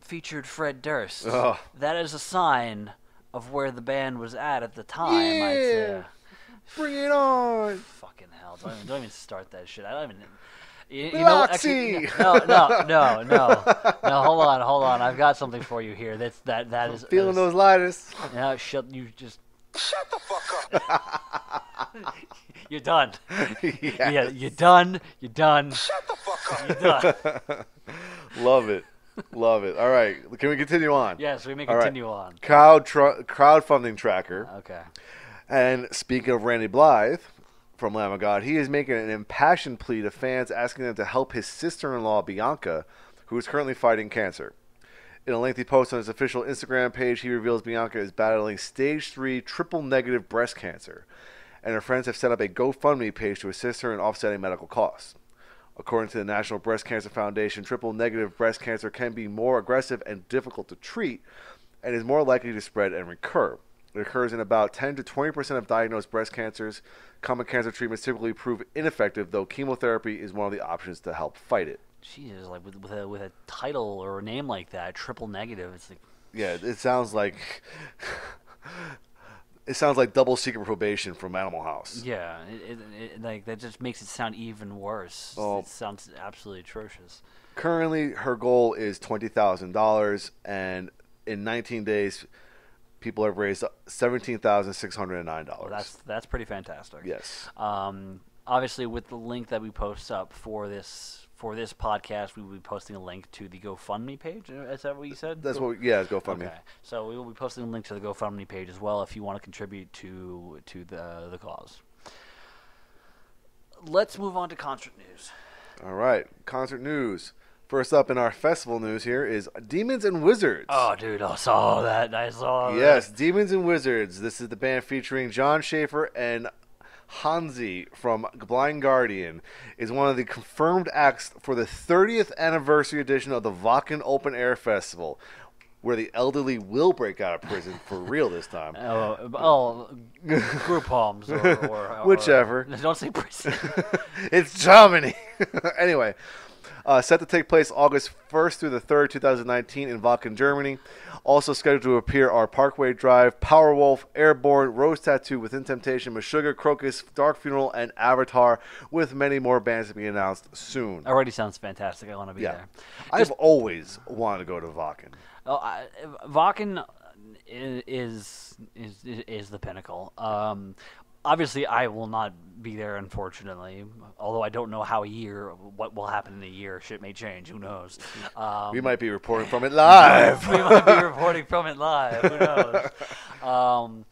featured Fred Durst. Ugh. That is a sign of where the band was at at the time. I'd say. Yeah. bring it on. Fucking hell! Don't even, don't even start that shit. I don't even. You, you know, actually, no, no, no, no, no. Hold on, hold on. I've got something for you here. That's that. That is Feeling is- those lighters. No, shut. You just. Shut the fuck up. You're done. Yes. Yeah, you're done. You're done. Shut the fuck up. You're done. Love it, love it. All right, can we continue on? yes, we may All right. continue on. Crowd tr- crowdfunding tracker. Okay. And speaking of Randy Blythe from Lamb of God, he is making an impassioned plea to fans asking them to help his sister-in-law Bianca, who is currently fighting cancer. In a lengthy post on his official Instagram page, he reveals Bianca is battling stage 3 triple negative breast cancer, and her friends have set up a GoFundMe page to assist her in offsetting medical costs. According to the National Breast Cancer Foundation, triple negative breast cancer can be more aggressive and difficult to treat and is more likely to spread and recur. It occurs in about 10 to 20% of diagnosed breast cancers. Common cancer treatments typically prove ineffective, though chemotherapy is one of the options to help fight it. Jesus, like with with a with a title or a name like that, triple negative. It's like Yeah, it sounds like it sounds like double secret probation from Animal House. yeah, it, it, it, like that just makes it sound even worse. Oh. It sounds absolutely atrocious. Currently, her goal is twenty thousand dollars, and in 19 days, people have raised seventeen thousand six hundred and nine Well, dollars. that's that's pretty fantastic. yes. Um, obviously, with the link that we post up for this for this podcast, we will be posting a link to the GoFundMe page. Uh, Is that what you said? That's Go- what. Yeah, GoFundMe. Okay, so we will be posting a link to the GoFundMe page as well if you want to contribute to to the the cause. Let's move on to concert news. All right, concert news. First up in our festival news here is Demons and Wizards. Oh, dude, I saw that. I saw that. Yes, Demons and Wizards. This is the band featuring Jon Schaffer and Hansi from Blind Guardian. Is one of the confirmed acts for the 30th anniversary edition of the Wacken Open Air Festival, where the elderly will break out of prison for real this time. Oh, oh, group homes or, or, or Whichever. Don't say prison. it's Germany. anyway, uh, set to take place August 1st through the 3rd, 2019 in Wacken, Germany. Also scheduled to appear are Parkway Drive, Powerwolf, Airborne, Rose Tattoo, Within Temptation, Meshuggah, Krokus, Dark Funeral, and Avatar, with many more bands to be announced soon. Already sounds fantastic. I want to be yeah. there. I've always wanted to go to Wacken. Oh, I, Wacken is is is the pinnacle. Um, obviously, I will not be there, unfortunately. Although I don't know how a year, what will happen in a year. Shit may change. Who knows? Um, We might be reporting from it live. we might be reporting from it live. Who knows? Um,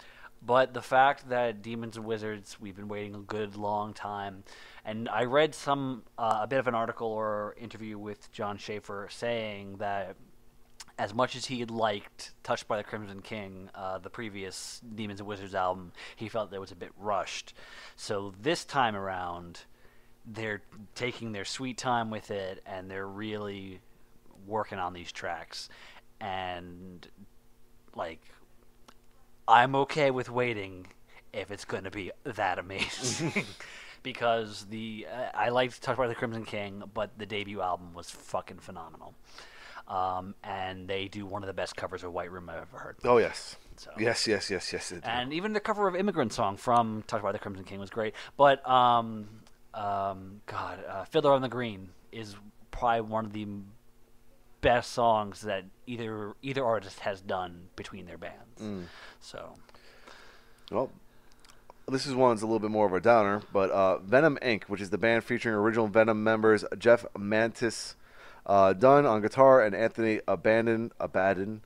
but the fact that Demons and Wizards, we've been waiting a good long time, and I read some uh, a bit of an article or interview with Jon Schaffer saying that as much as he had liked Touched by the Crimson King, uh, the previous Demons and Wizards album, he felt that was a bit rushed. So this time around, they're taking their sweet time with it, and they're really working on these tracks. And like, I'm okay with waiting if it's going to be that amazing. because the uh, I liked to talk about the Crimson King, but the debut album was fucking phenomenal. Um, and they do one of the best covers of White Room I've ever heard. Oh yes. So- Yes, yes, yes, yes. And even the cover of Immigrant Song from Touched by the Crimson King was great. But, um, um, God, uh, Fiddler on the Green is probably one of the best songs that either either artist has done between their bands. Mm. So, Well, this is one's a little bit more of a downer, but uh, Venom Inc., which is the band featuring original Venom members Jeff Mantas, uh, Dunn on guitar, and Anthony Abandon Abaddon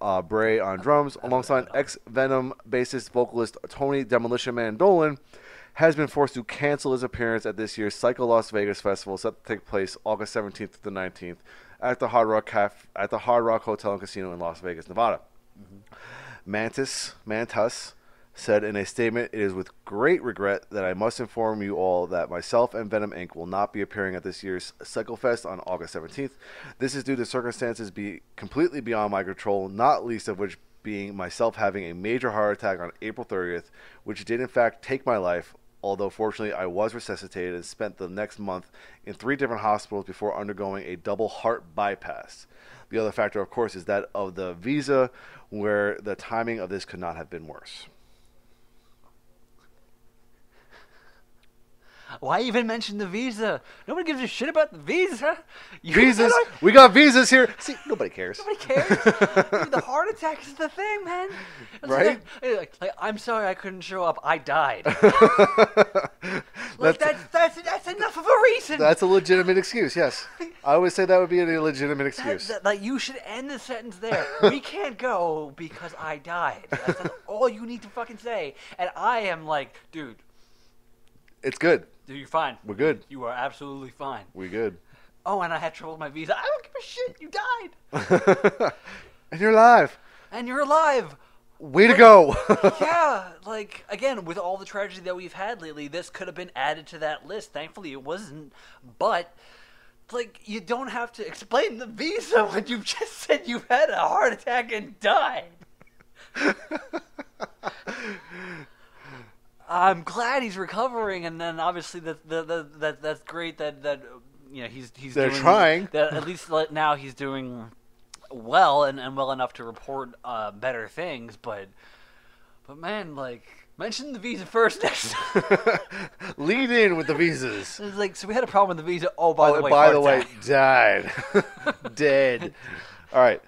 uh, Bray on drums, alongside ex Venom bassist vocalist Tony Demolition Man Dolan, has been forced to cancel his appearance at this year's Psycho Las Vegas festival, set to take place August 17th to the 19th at the Hard Rock Caf- at the Hard Rock Hotel and Casino in Las Vegas, Nevada. Mantis Mantus said in a statement, "It is with great regret that I must inform you all that myself and Venom Inc. will not be appearing at this year's Cyclefest on August 17th. This is due to circumstances be completely beyond my control, not least of which being myself having a major heart attack on April 30th, which did in fact take my life." Although fortunately I was resuscitated and spent the next month in three different hospitals before undergoing a double heart bypass. The other factor, of course, is that of the visa, where the timing of this could not have been worse. Why even mention the visa? Nobody gives a shit about the visa. You Visas, we got visas here. See, nobody cares. Nobody cares. Dude, the heart attack is the thing, man. It's Right? Like, like, like, I'm sorry I couldn't show up. I died. That's- like that's that's that's enough of a reason. That's a legitimate excuse. Yes, I always say that would be a legitimate That- excuse. that- like you should end the sentence there. we can't go because I died. That's, that's all you need to fucking say. And I am like, dude, It's good. Dude, you're fine. We're good. You are absolutely fine. We're good. Oh, and I had trouble with my visa. I don't give a shit. You died, and you're alive. and you're alive. Way to go. yeah, like again, with all the tragedy that we've had lately, this could have been added to that list. Thankfully, it wasn't. But like, you don't have to explain the visa when you just said you had a heart attack and died. I'm glad he's recovering, and then obviously that that that, that that's great that that you know he's he's They're doing, trying. That at least now he's doing well and, and well enough to report uh, better things, but but man, like mention the visa first next. Lead in with the visas. It's like so we had a problem with the visa. Oh, by oh, the way, by the way, died. Dead. All right.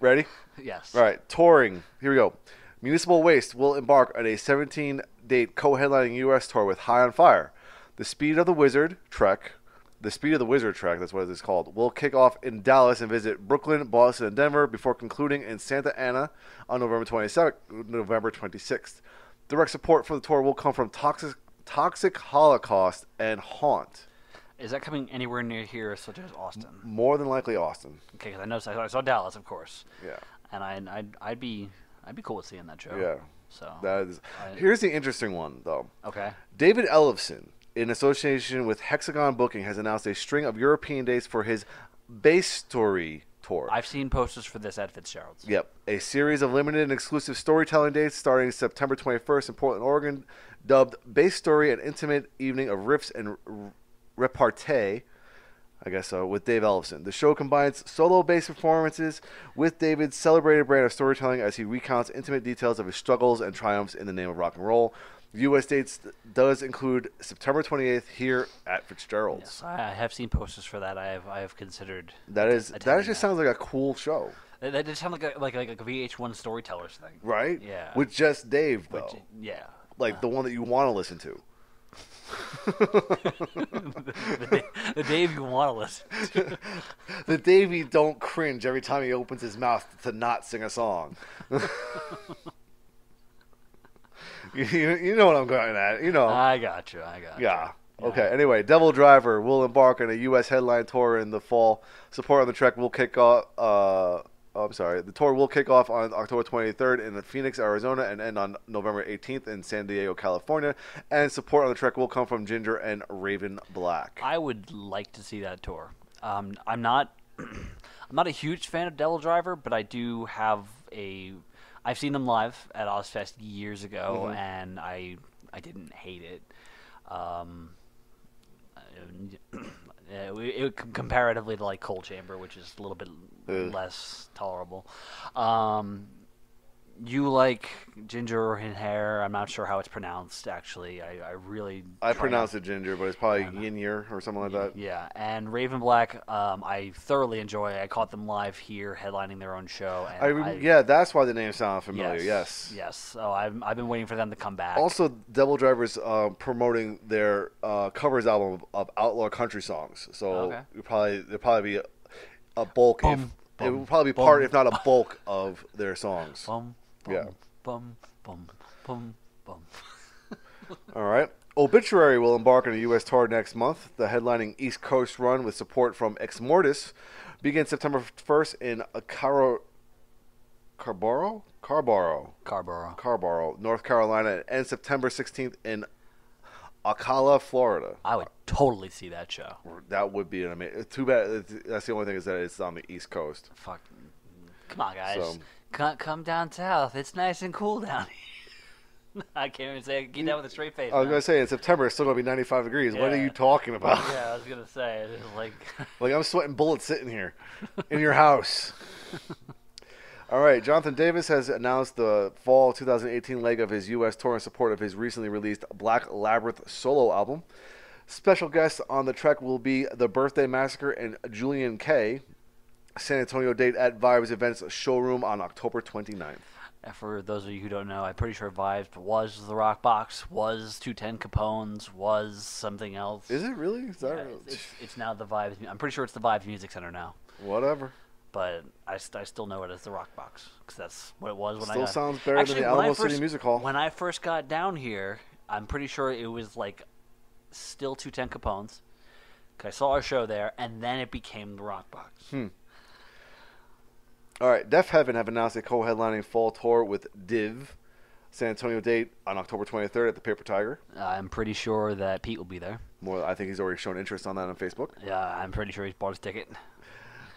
Ready? yes. All right, touring. Here we go. Municipal Waste will embark on a 17 date co headlining U.S. tour with High on Fire. The Speed of the Wizard Trek, the Speed of the Wizard Trek, that's what it is called, will kick off in Dallas and visit Brooklyn, Boston, and Denver before concluding in Santa Ana on November 27th, November 26th. Direct support for the tour will come from Toxic, Toxic Holocaust and Haunt. Is that coming anywhere near here, such as Austin? More than likely Austin. Okay, because I know I saw, Dallas, of course, Yeah. and I I'd, I'd be I'd be cool with seeing that show. Yeah. So That is. I- Here's the interesting one, though. okay. David Ellefson, in association with Hexagon Booking, has announced a string of European dates for his Basstory tour. I've seen posters for this at Fitzgerald's. Yep, a series of limited and exclusive storytelling dates starting September 21st in Portland, Oregon, dubbed Basstory, an intimate evening of riffs and r- repartee. I guess so, with Dave Ellefson. The show combines solo bass performances with David's celebrated brand of storytelling as he recounts intimate details of his struggles and triumphs in the name of rock and roll. The U.S. dates does include September 28th here at Fitzgerald's. Yes, I have seen posters for that. I have I have considered. That is that just sounds like a cool show, That, that just sounds like a, like like a VH1 storytellers thing. right? Yeah. With just Dave though, Which, yeah. like the one that you want to listen to. The, Da- the Dave you want to listen. to. the Davey don't cringe every time he opens his mouth to not sing a song. you, you you know what I'm going at. You know. I got you. I got you. yeah. Okay. Anyway, DevilDriver will embark on a U.S. headline tour in the fall. Support on the trek will kick off. Uh, oh, I'm sorry. The tour will kick off on October 23rd in Phoenix, Arizona, and end on November 18th in San Diego, California. And support on the trek will come from Jinjer and Raven Black. I would like to see that tour. Um, I'm not. I'm not a huge fan of DevilDriver, but I do have a. I've seen them live at Ozzfest years ago, Mhm. and I I didn't hate it. Um, uh, it, it, comparatively to like Coal Chamber, which is a little bit Ugh. less tolerable. Um, you like ginger and hair? I'm not sure how it's pronounced. Actually, I, I really I pronounce not- it ginger, but it's probably Yeah, no. yin year or something like that. Yeah, and Raven Black, um, I thoroughly enjoy. I caught them live here, headlining their own show. And I, rem- yeah, that's why the name sounds familiar. Yes. Yes. So I've, I've been waiting for them to come back. Also, DevilDrivers uh, promoting their uh, covers album of, outlaw country songs. So Okay. probably there'll probably be a, bulk. if, Bum, it bum, will probably be bum. part, if not a bulk, of their songs. bum, bum, Yeah. bum, bum, bum, bum. All right. Obituary will embark on a U.S. tour next month. The headlining East Coast run with support from Exmortus begins September 1st in Caro, Carrboro? Carrboro. Carrboro. Carrboro, North Carolina, and September 16th in Ocala, Florida. I would totally see that show. That would be an amazing. Too bad. That's the only thing is that it's on the East Coast. Fuck. Come on, guys. So- Come, come down south. It's nice and cool down here. I can't even say. Get down with a straight face. I was man. gonna say in September it's still gonna be 95 degrees. What are you talking about? yeah, I was gonna say. Like. Like I'm sweating bullets sitting here in your house. All right, Jonathan Davis has announced the fall 2018 leg of his U.S. tour in support of his recently released Black Labyrinth solo album. Special guests on the trek will be The Birthday Massacre and Julien-K San Antonio date at Vibes Events showroom on October 29th. For those of you who don't know, I'm pretty sure Vibes was the Rock Box, was 210 Capone's, was something else. Is it really? Is that Yeah, it's, it's, it's now the Vibes. I'm pretty sure it's the Vibes Music Center now, whatever? But I, st- I still know it as the Rock Box because that's what it was when I Still sounds better Actually, than the when I City first- Music Hall. When I first got down here, I'm pretty sure it was like still 210 Capone's. 'cause I saw our show there, and then it became the Rock Box. Hmm. All right, Deafheaven have announced a co-headlining fall tour with DIIV. San Antonio date on October 23rd at the Paper Tiger. I'm pretty sure that Pete will be there. More, I think he's already shown interest on that on Facebook. Yeah, I'm pretty sure he's bought his ticket.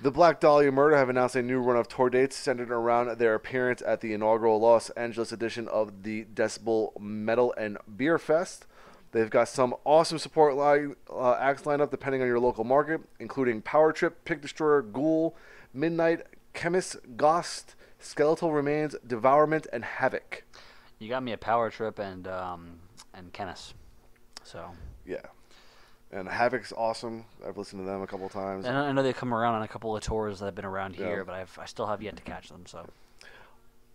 The Black Dahlia Murder have announced a new run of tour dates centered around their appearance at the inaugural Los Angeles edition of the Decibel Metal and Beer Fest. They've got some awesome support li- uh, acts lined up depending on your local market, including Power Trip, Pig Destroyer, Ghoul, Midnight, Khemmis, Ghost, Skeletal Remains, Devourment, and Havok. You got me a power trip and um and Kenneth. So Yeah. And Havok's awesome. I've listened to them a couple of times. and I know they come around on a couple of tours that have been around Yeah. here, but I've I still have yet to catch them. So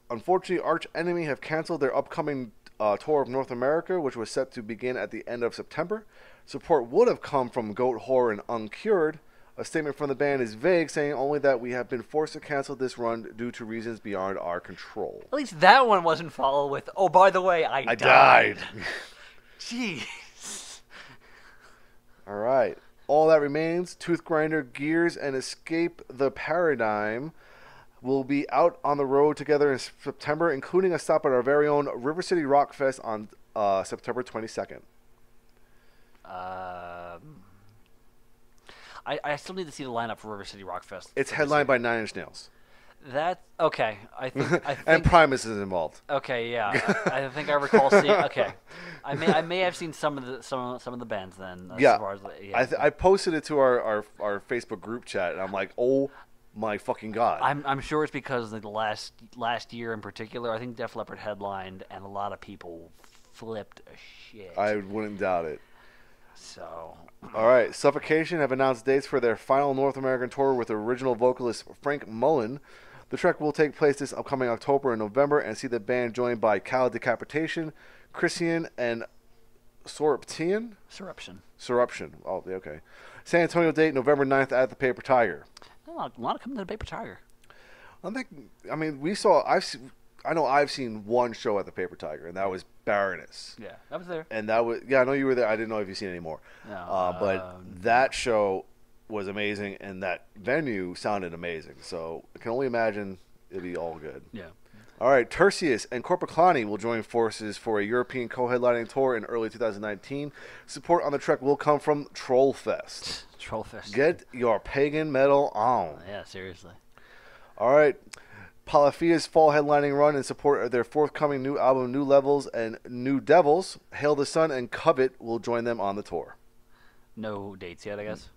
Unfortunately, Arch Enemy have canceled their upcoming uh, tour of North America, which was set to begin at the end of September. Support would have come from Goatwhore and Uncured. A statement from the band is vague, saying only that we have been forced to cancel this run due to reasons beyond our control. at least that one wasn't followed with. Oh, by the way, I, I died. Jeez. All right. All that remains, Toothgrinder, Gears, and Escape the Paradigm will be out on the road together in September, including a stop at our very own River City Rock Fest on uh, September 22nd. Um, I I still need to see the lineup for River City Rock Fest. It's headlined by Nine Inch Nails. that. Okay, I think I think. and Primus is involved. okay, yeah, I, I think I recall seeing. Okay, I may I may have seen some of the some of, some of the bands then. As Yeah. far as, yeah. I, th- I posted it to our, our, our Facebook group chat, and I'm like, oh my fucking god. I'm I'm sure it's because of the last last year in particular. I think Def Leppard headlined, and a lot of people flipped a shit. I wouldn't doubt it. so All right, Suffocation have announced dates for their final North American tour with original vocalist Frank Mullen. The trek will take place this upcoming October and November and see the band joined by Cattle Decapitation, Krisiun, and Soreption? Soreption. Soreption. Oh, okay. San Antonio date November 9th at the Paper Tiger. A lot, a lot of coming to the Paper Tiger. I think. I mean, we saw. I've. se- I know I've seen one show at the Paper Tiger, and that was Baroness. Yeah, I was there. And that was. Yeah, I know you were there. I didn't know if you've seen any more. No, Uh, but um, that show was amazing, and that venue sounded amazing. So I can only imagine it'd be all good. Yeah. All right, Turisas and Korpiklaani will join forces for a European co-headlining tour in early 2019. Support on the trek will come from Trollfest. Trollfest. Get your pagan metal on. Yeah, seriously. All right. Polyphia's fall headlining run in support of their forthcoming new album, New Levels and New Devils. Hail the Sun and Covet will join them on the tour. No dates yet, I guess.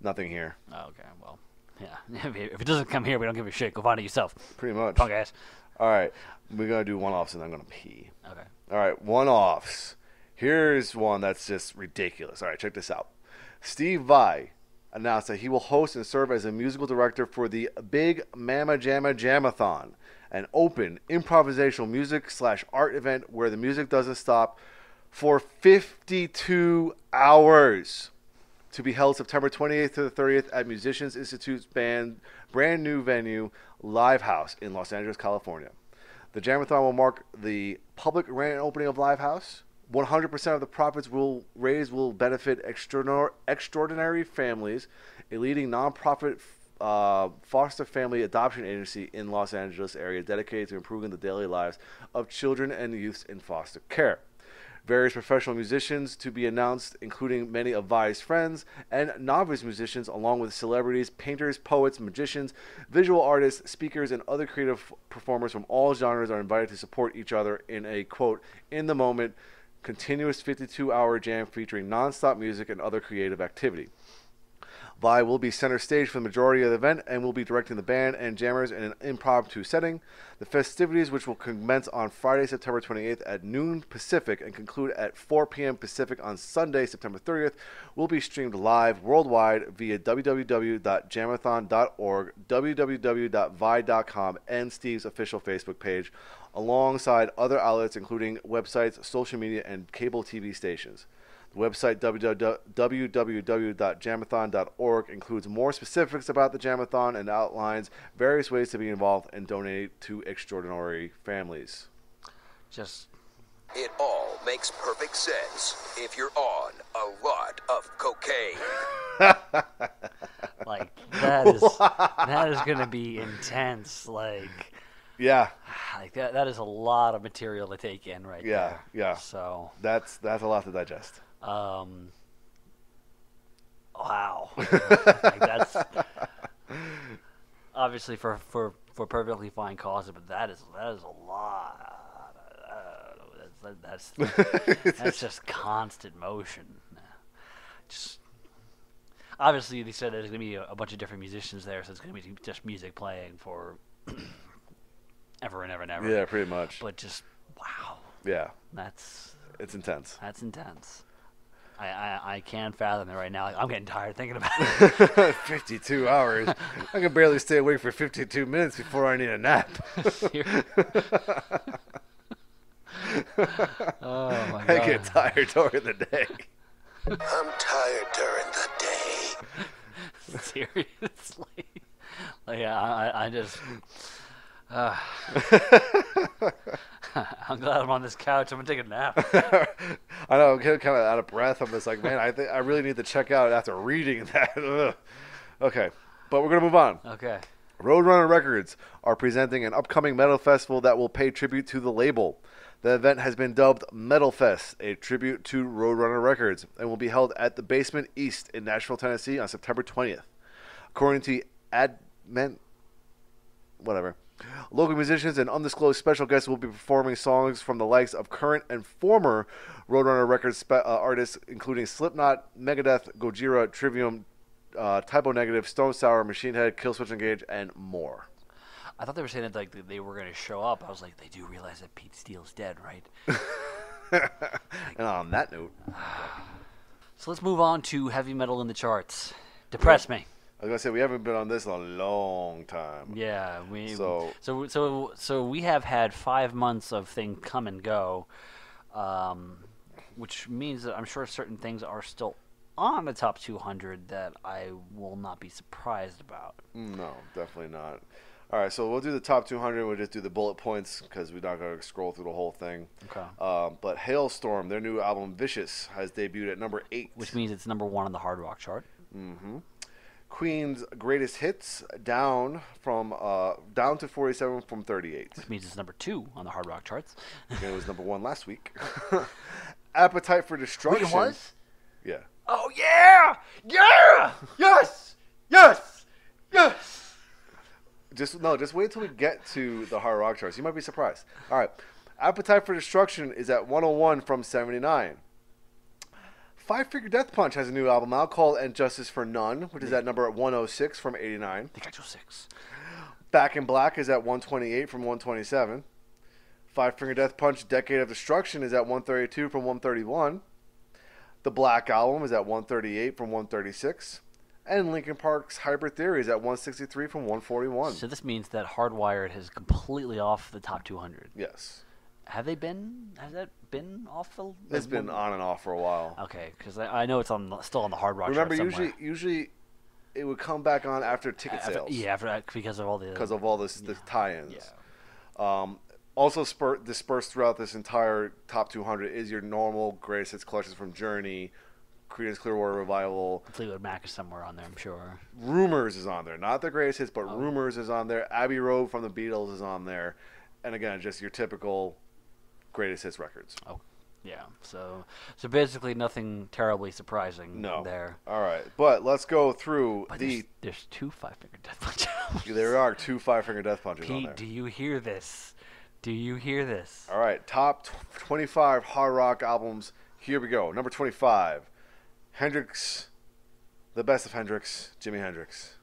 Nothing here, Oh, okay, well, yeah. if it doesn't come here, we don't give a shit. Go find it yourself, pretty much. punk ass. All right, we're gonna do one offs and I'm gonna pee. Okay. All right, one offs. Here's one that's just ridiculous. All right, check this out. Steve Vai announced that he will host and serve as a musical director for the Big Mama Jamma Jamathon, an open improvisational music slash art event where the music doesn't stop for 52 hours to be held September 28th to the 30th at Musicians Institute's band brand new venue Live House in Los Angeles, California. The Jamathon will mark the public grand opening of Live House. 100% of the profits will raised will benefit extraordinary, families, a leading nonprofit uh, foster family adoption agency in Los Angeles area dedicated to improving the daily lives of children and youths in foster care various professional musicians to be announced, including many of Vai's friends, and novice musicians, along with celebrities, painters, poets, magicians, visual artists, speakers, and other creative performers from all genres are invited to support each other in a quote, in the moment, continuous 52 hour jam featuring non-stop music and other creative activity. Vai will be center stage for the majority of the event and will be directing the band and jammers in an impromptu setting. The festivities, which will commence on Friday, September 28th at noon Pacific and conclude at 4 p.m. Pacific on Sunday, September 30th, will be streamed live worldwide via www.jamathon.org, www.vai.com, and Steve's official Facebook page, alongside other outlets including websites, social media, and cable TV stations. The website www.jamathon.org includes more specifics about the Jamathon and outlines various ways to be involved and donate to extraordinary families. Just It all makes perfect sense if you're on a lot of cocaine. like that is that is gonna be intense. Like Yeah, like that that is a lot of material to take in right Yeah, there. yeah. So that's that's a lot to digest. Um wow. like that's obviously for for for perfectly fine causes, but that is that is a lot. Uh, that's that's, that's just constant motion. Just obviously they said there's gonna be a, a bunch of different musicians there, so it's gonna be just music playing for ever and ever and ever. Yeah, pretty much. But just wow, Yeah, that's it's intense. that's intense. I, I, I can't fathom it right now. Like, I'm getting tired thinking about it. 52 hours. I can barely stay awake for 52 minutes before I need a nap. oh my god. I get tired during the day. I'm tired during the day. Seriously. Like I, I, I just. Uh, I'm glad I'm on this couch. I'm gonna take a nap. I know I'm kind of out of breath. I'm just like, man, I think I really need to check out after reading that. Okay, but we're gonna move on. Okay. Roadrunner Records are presenting an upcoming metal festival that will pay tribute to the label. The event has been dubbed Metal Fest, a tribute to Roadrunner Records, and will be held at the Basement East in Nashville, Tennessee on September 20th. According to Adment, whatever, local musicians and undisclosed special guests will be performing songs from the likes of current and former Roadrunner Records spe- uh, artists, including Slipknot, Megadeth, Gojira, Trivium, uh, Type O Negative, Stone Sour, Machine Head, Killswitch Engage, and more. I thought they were saying that like they- were gonna show up. I was like, they do realize that Pete Steele's dead, right? And on that note, So let's move on to heavy metal in the charts. Depress me. I said, we haven't been on this in a long time. Yeah, we So- so so so we have had five months of thing come and go, um, which means that I'm sure certain things are still on the top 200 that I will not be surprised about. No, definitely not. All right, so we'll do the top 200. We'll just do the bullet points because we're not going to scroll through the whole thing. Okay. Um, but Halestorm, their new album Vicious, has debuted at number eight. Which means it's number one on the hard rock chart. Queen's greatest hits down from uh, down to 47 from 38. Which means it's number two on the hard rock charts. Again, it was number one last week. Appetite for Destruction. Yeah. Oh yeah, yeah, yes, yes, yes. Just no, just wait until we get to the hard rock charts. You might be surprised. All right, Appetite for Destruction is at 101 from 79. Five Finger Death Punch has a new album out called "And Justice for None," which is at number 106 from 89. The actual six. Back in Black is at 128 from 127. Five Finger Death Punch Decade of Destruction is at 132 from 131. The Black Album is at 138 from 136. And Linkin Park's Hybrid Theory is at 163 from 141. So this means that Hardwired has completely off the top 200. yes. Have they been? Has that been off the? It's been on and off for a while. Okay, because I, I know it's on still on the Hard Rock. Remember, usually usually it would come back on after ticket After- sales yeah, after because of all the because of all this the tie-ins. Yeah. Um, also spur- dispersed throughout this entire top 200 is your normal greatest hits collections from Journey, Creedence Clearwater Revival, Fleetwood Mac is somewhere on there, I'm sure. Rumors is on there. Not the greatest hits, but Rumors is on there. Abbey Road from the Beatles is on there. And again, just your typical greatest hits records. Oh, yeah. So, so basically, nothing terribly surprising No. there. All right. But let's go through But the. there's, there's two Five Finger Death Punch albums. There are two Five Finger Death Punches on Pete, there. do you hear this? Do you hear this? All right. Top tw- 25 hard rock albums. Here we go. Number 25 Hendrix. The best of Hendrix. Jimi Hendrix.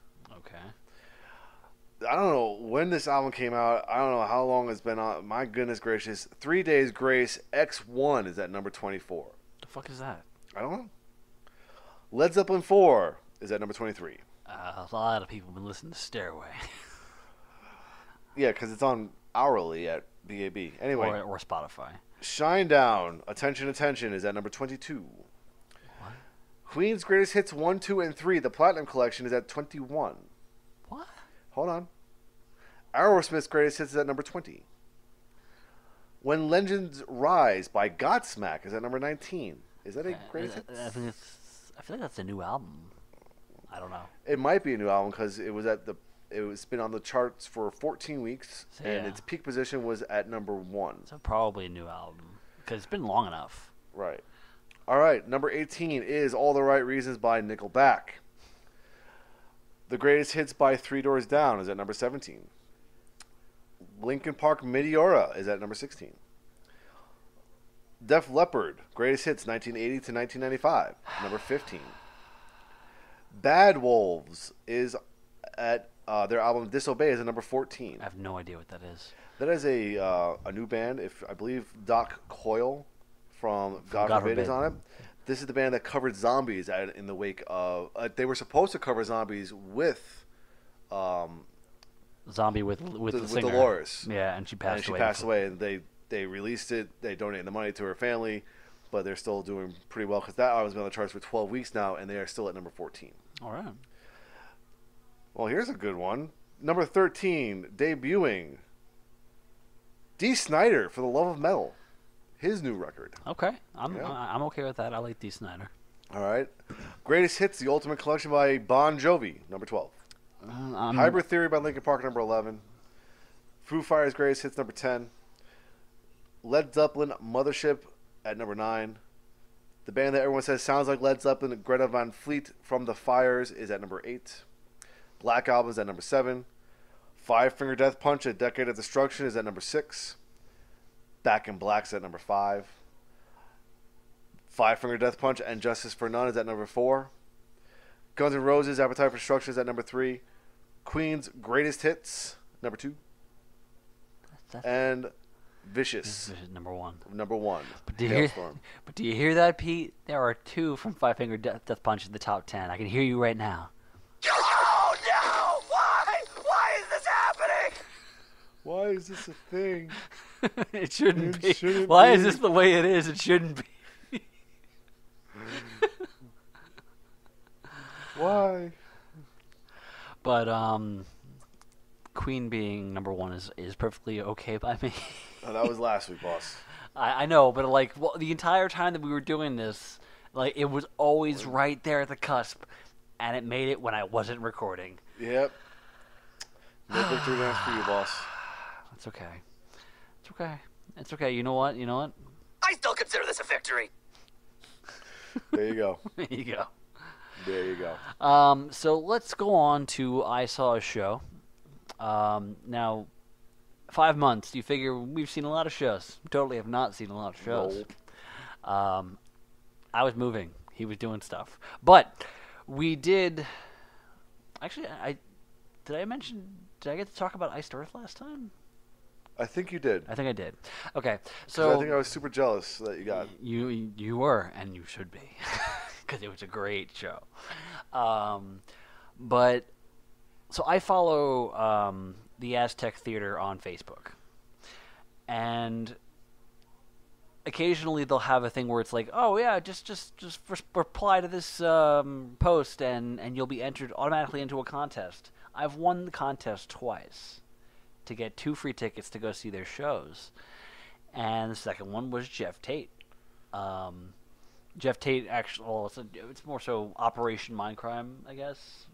I don't know when this album came out. I don't know how long it's been on. My goodness gracious. Three Days Grace X1 is at number 24. The fuck is that? I don't know. Led Zeppelin 4 is at number 23. Uh, a lot of people have been listening to Stairway Yeah, because it's on hourly at BAB. Anyway, or, or Spotify. Shinedown, Attention, Attention is at number 22. Queen's Greatest Hits 1, 2, and 3, the Platinum Collection, is at 21. Hold on. Aerosmith's Greatest Hits is at number 20. When Legends Rise by Godsmack is at number 19. Is that a Greatest Uh, Hits? I think it's. I feel like that's a new album. I don't know. It might be a new album because it was at the. It was been on the charts for 14 weeks, and Yeah. its peak position was at number one. So probably a new album because it's been long enough. Right. All right. Number 18 is All the Right Reasons by Nickelback. The Greatest Hits by Three Doors Down is at number 17. Linkin Park Meteora is at number 16. Def Leppard Greatest Hits 1980 to 1995, number 15. Bad Wolves is at uh, their album Disobey is at number 14. I have no idea what that is. That is a uh, a new band. If I believe Doc Coyle from God, God Forbid, is Forbid. on it. This is the band that covered zombies at, in the wake of. Uh, they were supposed to cover zombies with, um, Zombie with with The- the with. Dolores. Yeah, and she passed and she away. passed away. And they they released it. They donated the money to her family, but they're still doing pretty well because that album's been on the charts for 12 weeks now, and they are still at number 14. All right. Well, here's a good one. Number 13, debuting. Dee Snider for the Love of Metal, his new record. Okay. I'm Yeah. I'm okay with that. I like Dee Snider. All right. Greatest Hits, The Ultimate Collection by Bon Jovi, number 12. Uh, Hybrid Theory by Linkin Park, number 11. Foo Fighters' Greatest Hits, number 10. Led Zeppelin, Mothership at number 9. The band that everyone says sounds like Led Zeppelin, Greta Van Fleet from The Fires, is at number 8. Black Album is at number 7. Five Finger Death Punch, A Decade of Destruction, is at number 6. Back in Black's at number 5. Five Finger Death Punch and Justice for None is at number 4. Guns N' Roses, Appetite for Destruction is at number 3. Queen's Greatest Hits, number 2. that's- And this Vicious, number one. number 1. But do you hear? But do you hear that, Pete? There are two from Five Finger Death, Death Punch in the top ten. I can hear you right now. Oh no! Why? Why is this happening? Why is this a thing? it shouldn't It be. shouldn't Why is this the way it is? It shouldn't be. Why? But um, Queen being number one is is perfectly okay by me. Oh, that was last week, boss. I, I know, but like well, the entire time that we were doing this, like it was always right there at the cusp, and it made it when I wasn't recording. Yep. No victory dance for you, boss. That's okay. It's okay. It's okay. You know what? You know what? I still consider this a victory. There you go. there you go. There you go. Um, so let's go on to I Saw a Show. Um, now, five months. You figure we've seen a lot of shows. Totally have not seen a lot of shows. Um, I was moving. He was doing stuff. But we did. Actually, I did. I mention. Did I get to talk about Iced Earth last time? I think you did. I think I did. Okay, so I think I was super jealous that you got. you you were, and you should be, because it was a great show. Um, but so I follow um, the Aztec Theater on Facebook, and occasionally they'll have a thing where it's like, oh yeah, just just just reply to this um, post, and and you'll be entered automatically into a contest. I've won the contest twice to get two free tickets to go see their shows and the second one was Geoff Tate. Um, Geoff Tate actually, well, it's, a, it's more so Operation Mindcrime, I guess.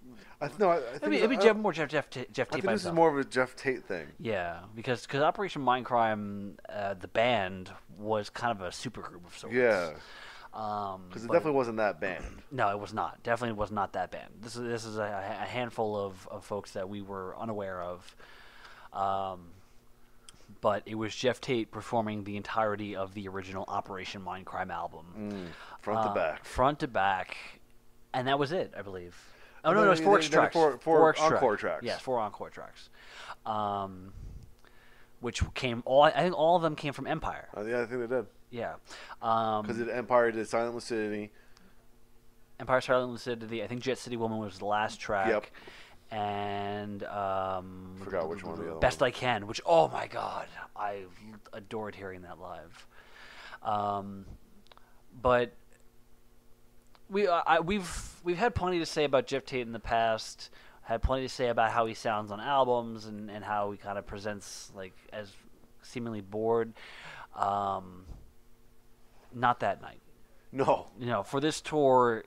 I th- no, I, I think It'd be, it'd be I, Geoff, more Geoff Geoff Geoff I think this is more of a Geoff Tate thing. Yeah, because cause Operation Mindcrime, uh, the band was kind of a supergroup of sorts. Yeah, um, because it definitely wasn't that band. No, it was not. Definitely was not that band. This is this is a, a handful of, of folks that we were unaware of. Um, but it was Geoff Tate performing the entirety of the original Operation Mindcrime album, Mm, front Uh, to back. front to back, and that was it, I believe. Oh no, no, it's they- four extra tracks. four- four extra encore tracks. Yes, four encore tracks. Um, which came all I think all of them came from Empire. Uh, yeah, I think they did. Yeah. Um, Because Empire did Silent Lucidity. Empire Silent Lucidity. I think Jet City Woman was the last track. Yep. And um, Forgot which one the other Best. I Can, which oh my god, I adored hearing that live. Um, but we uh, I, we've we've had plenty to say about Geoff Tate in the past. Had plenty to say about how he sounds on albums and, and how he kind of presents like as seemingly bored. Um, not that night No. you know, for this tour,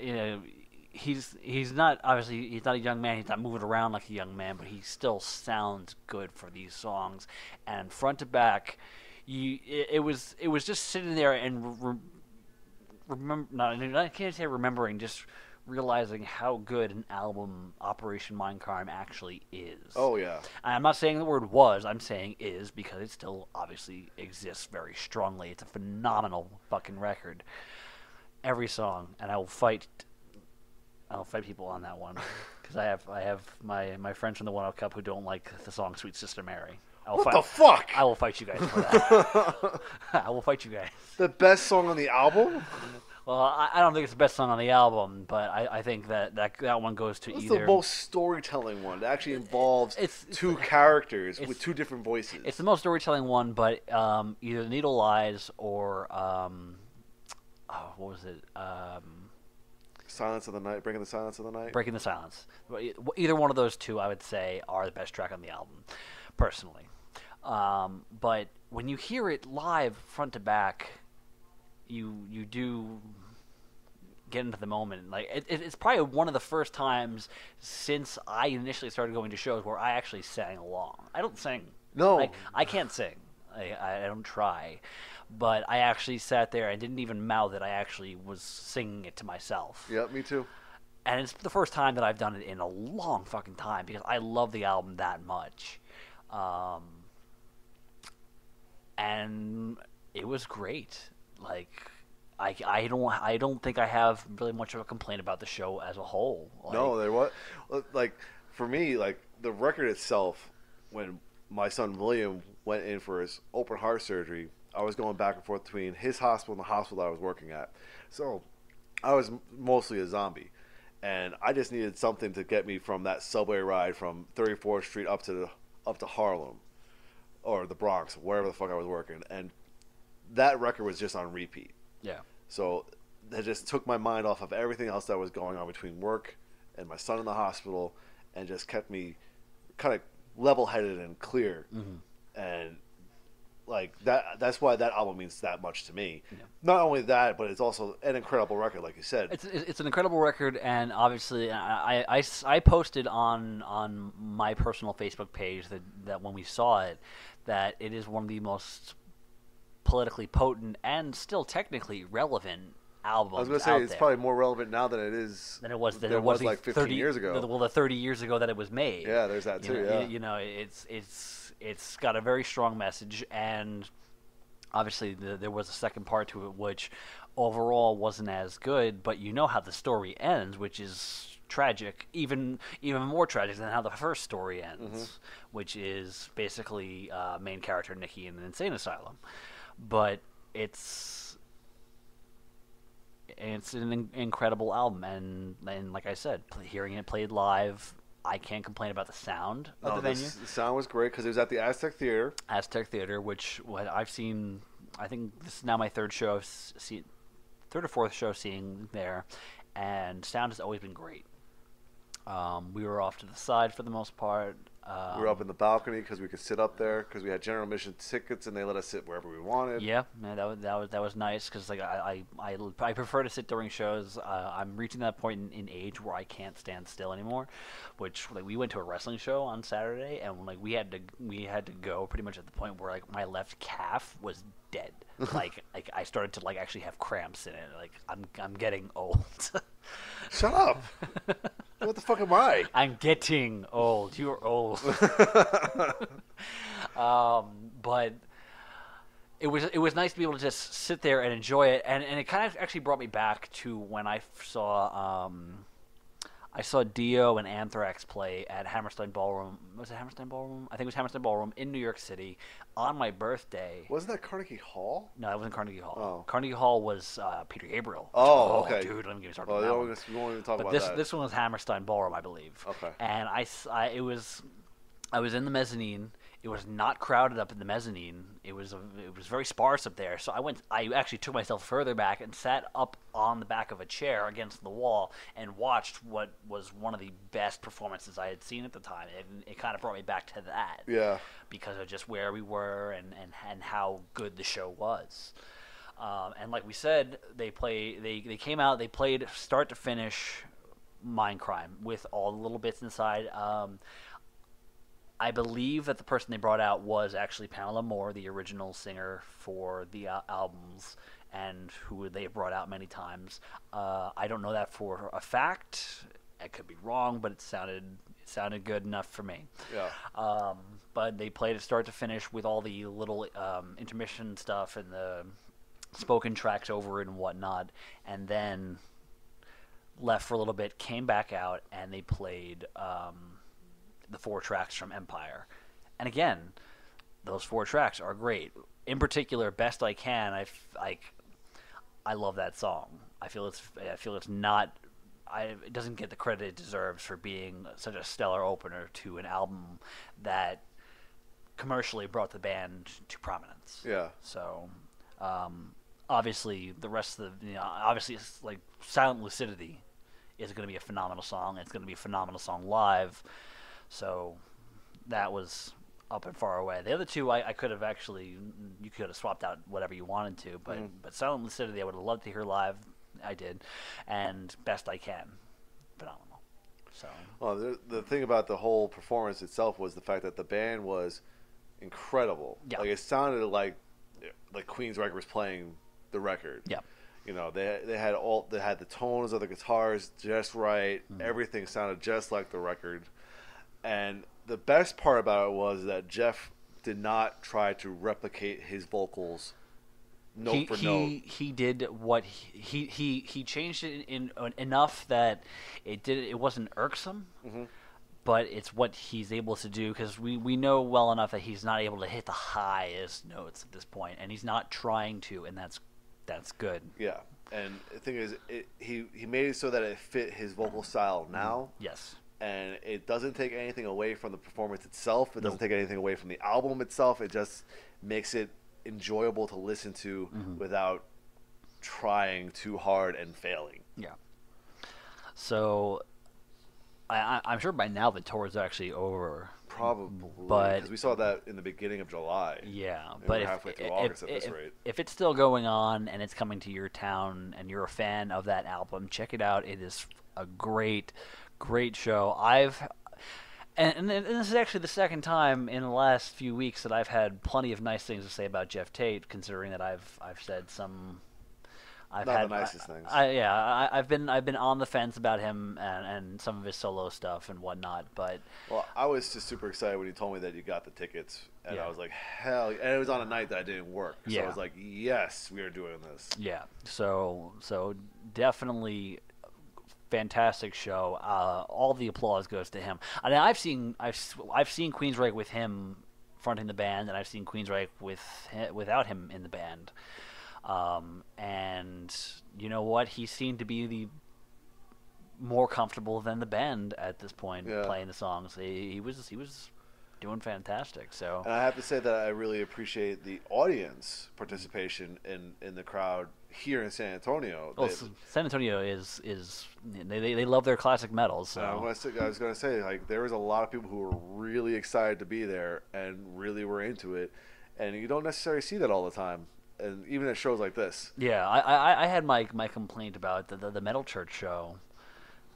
you know, he's he's not obviously he's not a young man. He's not moving around like a young man, but he still sounds good for these songs. And front to back, you it, it was it was just sitting there and re- remember. Not I can't say remembering, just realizing how good an album Operation Mindcrime actually is. Oh yeah. I'm not saying the word was, I'm saying is because it still obviously exists very strongly. It's a phenomenal fucking record. Every song, and I will fight. I'll fight people on that one because I have I have my my friends from the One Up Cup who don't like the song "Sweet Sister Mary." I will What fight, the fuck? I will fight you guys for that. I will fight you guys. The best song on the album? Well, I, I don't think it's the best song on the album, but I, I think that, that that one goes to It's either. the most storytelling one. It actually involves It's- two characters it's- with two different voices. It's the most storytelling one, but um, either Needle Lies or um, oh, what was it? Um, Silence of the Night, Breaking the Silence of the Night. Breaking the Silence. Either one of those two, I would say, are the best track on the album, personally. Um, but when you hear it live, front to back, you you do get into the moment. Like it, it, it's probably one of the first times since I initially started going to shows where I actually sang along. I don't sing. No. I, I can't sing. I, I don't try. But I actually sat there. and didn't even mouth it. I actually was singing it to myself Yep, me too. and it's the first time that I've done it in a long fucking time because I love the album that much, um, and it was great. Like, I, I don't I don't think I have really much of a complaint about the show as a whole. Like, no, they what? Like for me, like the record itself, when my son William went in for his open heart surgery, I was going back and forth between his hospital and the hospital I was working at. So I was mostly a zombie, and I just needed something to get me from that subway ride from 34th Street up to the, up to Harlem, or the Bronx, wherever the fuck I was working, and that record was just on repeat. yeah, So that just took my mind off of everything else that was going on between work and my son in the hospital, and just kept me kind of level-headed and clear. Mm-hmm. And like that, that's why that album means that much to me. Not only that, but it's also an incredible record, like you said. it's it's an incredible record, and obviously I, I, I posted on on my personal Facebook page that that when we saw it, that it is one of the most politically potent and still technically relevant albums I was gonna say it's there probably more relevant now than it is than it was than than it was, the like 15 30 years ago. well, the 30 years ago that it was made. Yeah, there's that You too, know, yeah. you, you know, it's it's it's got a very strong message, and obviously the, there was a second part to it, which overall wasn't as good. But you know how the story ends, which is tragic, even even more tragic than how the first story ends, Mm-hmm. which is basically uh, main character Nikki in an insane asylum. But it's it's an in- incredible album, and and like I said, hearing it played live, I can't complain about the sound No, of the venue. the sound was great because it was at the Aztec Theater. Aztec Theater, which what I've seen, I think this is now my third show, I've seen, third or fourth show seeing there, and sound has always been great. Um, we were off to the side for the most part. Um, we were up in the balcony because we could sit up there because we had general admission tickets and they let us sit wherever we wanted. Yeah, yeah, that was that was that was nice because like I, I I I prefer to sit during shows. Uh, I'm reaching that point in, in age where I can't stand still anymore. Which like we went to a wrestling show on Saturday and like we had to we had to go pretty much at the point where like my left calf was dead. like like I started to like actually have cramps in it. Like I'm I'm getting old. Shut up! what the fuck am I? I'm getting old. You're old. um, but it was it was nice to be able to just sit there and enjoy it, and, and it kind of actually brought me back to when I saw um, I saw Dio and Anthrax play at Hammerstein Ballroom. Was it Hammerstein Ballroom? I think it was Hammerstein Ballroom in New York City on my birthday. Wasn't that Carnegie Hall? No, that wasn't Carnegie Hall. Oh. Carnegie Hall was uh, Peter Gabriel. Oh, okay. dude, let me get started. Oh, you that we won't even talk But about this that. this one was Hammerstein Ballroom, I believe. Okay. And I, I- it was I was in the mezzanine. It was not crowded up in the mezzanine. It was a, it was very sparse up there. So I went. I actually took myself further back and sat up on the back of a chair against the wall and watched what was one of the best performances I had seen at the time. And it kind of brought me back to that yeah. because of just where we were and, and, and how good the show was. Um, and like we said, they play they, they came out, they played start to finish Mindcrime with all the little bits inside. Um, I believe that the person they brought out was actually Pamela Moore, the original singer for the uh, albums, and who they have brought out many times. Uh, I don't know that for a fact. I could be wrong, but it sounded it sounded good enough for me. Yeah. Um, but they played it start to finish with all the little um, intermission stuff and the spoken tracks over it and whatnot, and then left for a little bit, came back out, and they played um, the four tracks from Empire. And again, those four tracks are great. In particular, "Best I Can," I f- like. I love that song. I feel it's I feel it's not I it doesn't get the credit it deserves for being such a stellar opener to an album that commercially brought the band to prominence. Yeah. So, um, obviously, the rest of the, you know, obviously, it's like Silent Lucidity is going to be a phenomenal song. It's going to be a phenomenal song live. So, that was up and far away. The other two, I, I could have actually, you could have swapped out whatever you wanted to, but, but Silent Lucidity, I would have loved to hear live. I did. And Best I Can, phenomenal. So, Well, the, the thing about the whole performance itself was the fact that the band was incredible. Yeah. Like it sounded like like Queensryche was playing the record. yeah. You know, they they had all they had the tones of the guitars just right. Mm-hmm. Everything sounded just like the record. And the best part about it was that Geoff did not try to replicate his vocals note he, for he, note. He did what he he he, changed it in, in enough that it did it wasn't irksome, Mm-hmm. but it's what he's able to do because we, we know well enough that he's not able to hit the highest notes at this point, and he's not trying to, and that's that's good. Yeah. And the thing is, it, he he made it so that it fit his vocal style now. Yes. And it doesn't take anything away from the performance itself. It doesn't take anything away from the album itself. It just makes it enjoyable to listen to Mm-hmm. without trying too hard and failing. Yeah. So, I, I'm sure by now the tour is actually over. Probably, But- because we saw that in the beginning of July. Yeah, but if, halfway through if, August at this if- rate. if it's still going on and it's coming to your town and you're a fan of that album, check it out. It is a great, great show. I've and, and, this is actually the second time in the last few weeks that I've had plenty of nice things to say about Geoff Tate, considering that I've I've said some I've Not the nicest I, things. I, yeah, I, I've been I've been on the fence about him and, and some of his solo stuff and whatnot, but Well, I was just super excited when you told me that you got the tickets, and Yeah. I was like, hell! And it was on a night that I didn't work, so I was like, yes, we are doing this. yeah. So so definitely fantastic show. Uh, all the applause goes to him. I mean, I've seen I've I've seen Queensryche with him fronting the band, and I've seen Queensryche with without him in the band. Um, and you know what? He seemed to be the more comfortable than the band at this point Yeah. playing the songs. He, he was he was doing fantastic. So And I have to say that I really appreciate the audience participation in, in the crowd here in San Antonio. well, They- San Antonio is is they, they, they love their classic metals. So. And I, was, I was going to say, like, there was a lot of people who were really excited to be there and really were into it, and you don't necessarily see that all the time, and even at shows like this. Yeah, I, I, I had my my complaint about the the, the Metal Church show.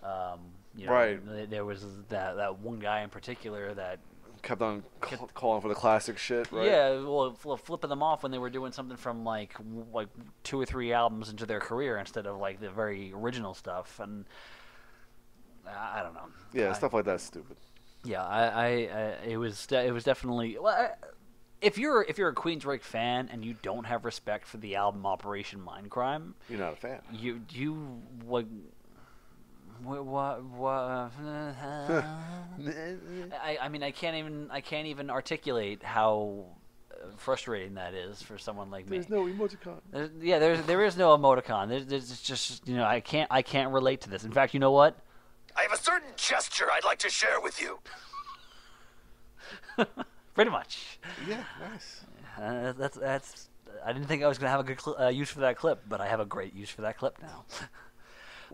Um, you know, Right. There was that that one guy in particular that Kept on ca- calling for the classic shit, right? yeah, well, fl- flipping them off when they were doing something from like w- like two or three albums into their career instead of like the very original stuff, and I, I don't know. Yeah, I- stuff like that's stupid. Yeah, I, I, I it was de- it was definitely. Well, I, if you're if you're a Queensryche fan and you don't have respect for the album Operation Mindcrime, You're not a fan. you you what what what, what I, I mean I can't even I can't even articulate how uh, frustrating that is for someone like me. There's no emoticon. There's, yeah, there's there is no emoticon. There's, there's it's just you know I can't I can't relate to this. In fact, you know what? I have a certain gesture I'd like to share with you. Pretty much. Yeah, nice. Uh, that's that's. I didn't think I was gonna have a good cl- uh, use for that clip, but I have a great use for that clip now.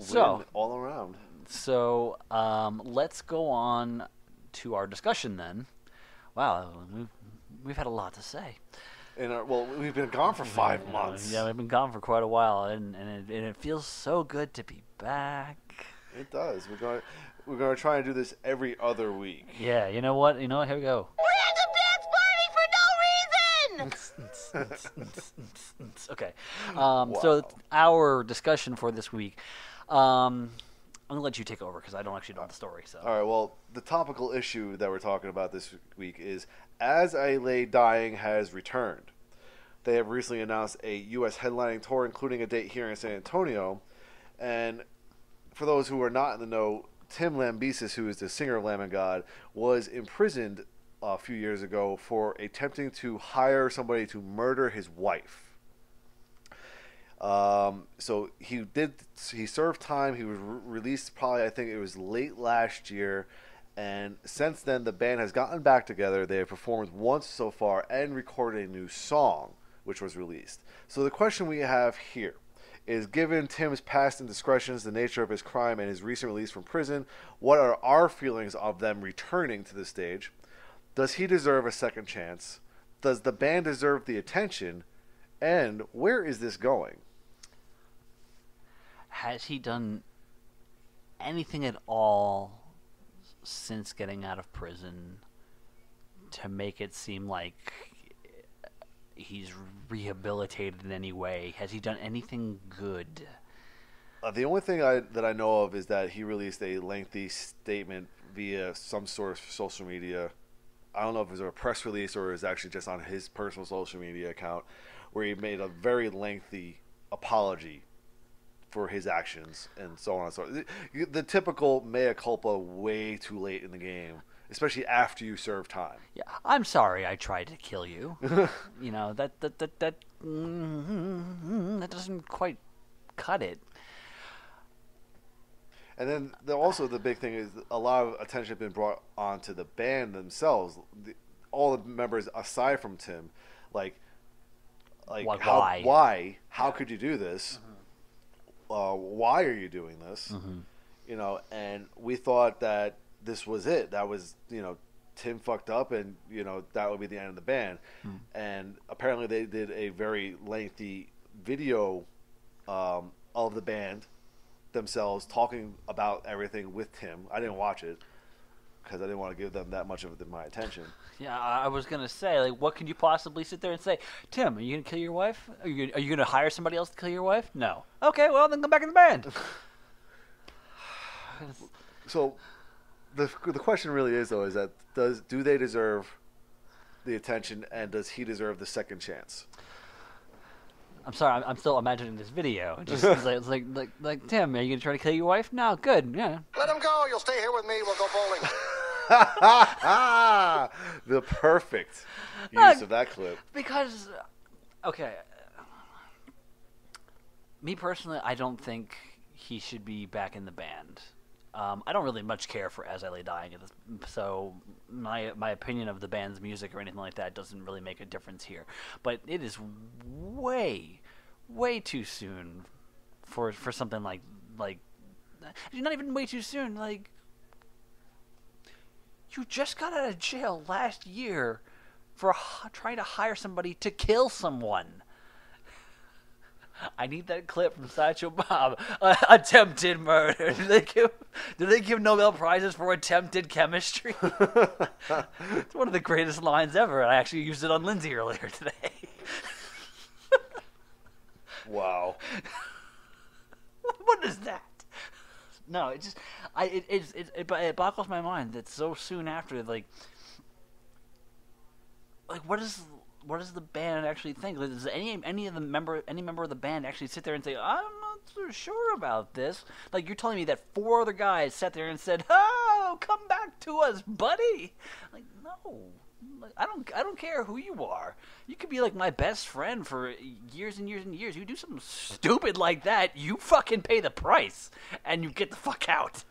so all around. so um, let's go on to our discussion then. Wow, we've we've had a lot to say. And our, well, we've been gone for five months. Yeah, we've been gone for quite a while, and and it, and it feels so good to be back. It does. We're going. We're going to try and do this every other week. Yeah, you know what? You know what? Here we go. We had a dance party for no reason! okay. Um, So our discussion for this week. Um, I'm gonna let you take over because I don't actually know the story. So All right. Well, the topical issue that we're talking about this week is as I lay dying has returned. They have recently announced a U.S. headlining tour, including a date here in San Antonio. And for those who are not in the know, Tim Lambesis, who is the singer of Lamb of God, was imprisoned a few years ago for attempting to hire somebody to murder his wife. Um, so he did. He served time. He was re- released probably. I think it was late last year, and since then the band has gotten back together. They have performed once so far and recorded a new song, which was released. So the question we have here is: Given Tim's past indiscretions, the nature of his crime, and his recent release from prison, what are our feelings of them returning to the stage? Does he deserve a second chance? Does the band deserve the attention? And where is this going? Has he done anything at all since getting out of prison to make it seem like he's rehabilitated in any way? Has he done anything good? Uh, the only thing I, that I know of is that he released a lengthy statement via some sort of social media. I don't know if it was a press release or it was actually just on his personal social media account, where he made a very lengthy apology for his actions and so on and so on. The, the typical mea culpa way too late in the game, especially after you serve time. Yeah, I'm sorry I tried to kill you. you know that that that that mm, that doesn't quite cut it. And then the, also the big thing is a lot of attention has been brought onto the band themselves. The, all the members aside from Tim, like, like Like how, why? why? How could you do this? Uh, why are you doing this? Mm-hmm. You know, and we thought that this was it. That was you know Tim fucked up, and you know that would be the end of the band. Hmm. And apparently they did a very lengthy video um, of the band themselves talking about everything with Tim. I didn't watch it. Because I didn't want to give them that much of the- my attention. Yeah, I I was gonna say, like, what can you possibly sit there and say, Tim? Are you gonna kill your wife? Are you are you gonna hire somebody else to kill your wife? No. Okay, well then come back in the band. So, the the question really is though is that does do they deserve the attention and does he deserve the second chance? I'm sorry, I'm, I'm still imagining this video. It's Just it's like, it's like like like Tim, are you gonna try to kill your wife? No, good. Yeah. Let him go. You'll stay here with me. We'll go bowling. the perfect use of that clip. Because, okay, me personally, I don't think he should be back in the band. Um, I don't really much care for As I Lay Dying, so my my opinion of the band's music or anything like that doesn't really make a difference here. But it is way, way too soon for for something like like not even way too soon. Like you just got out of jail last year for trying to hire somebody to kill someone. I need that clip from Sideshow Bob. Uh, attempted murder. Do they give do they give Nobel prizes for attempted chemistry? it's one of the greatest lines ever. I actually used it on Lindsay earlier today. Wow. what is that? No, it just I it it, it it it boggles my mind that so soon after like like what is what does the band actually think? Like, Does any any of the member any member of the band actually sit there and say I'm not so sure about this? Like you're telling me that four other guys sat there and said, "Oh, come back to us, buddy." Like no. I don't. I don't care who you are. You could be like my best friend for years and years and years. You do something stupid like that, you fucking pay the price, and you get the fuck out.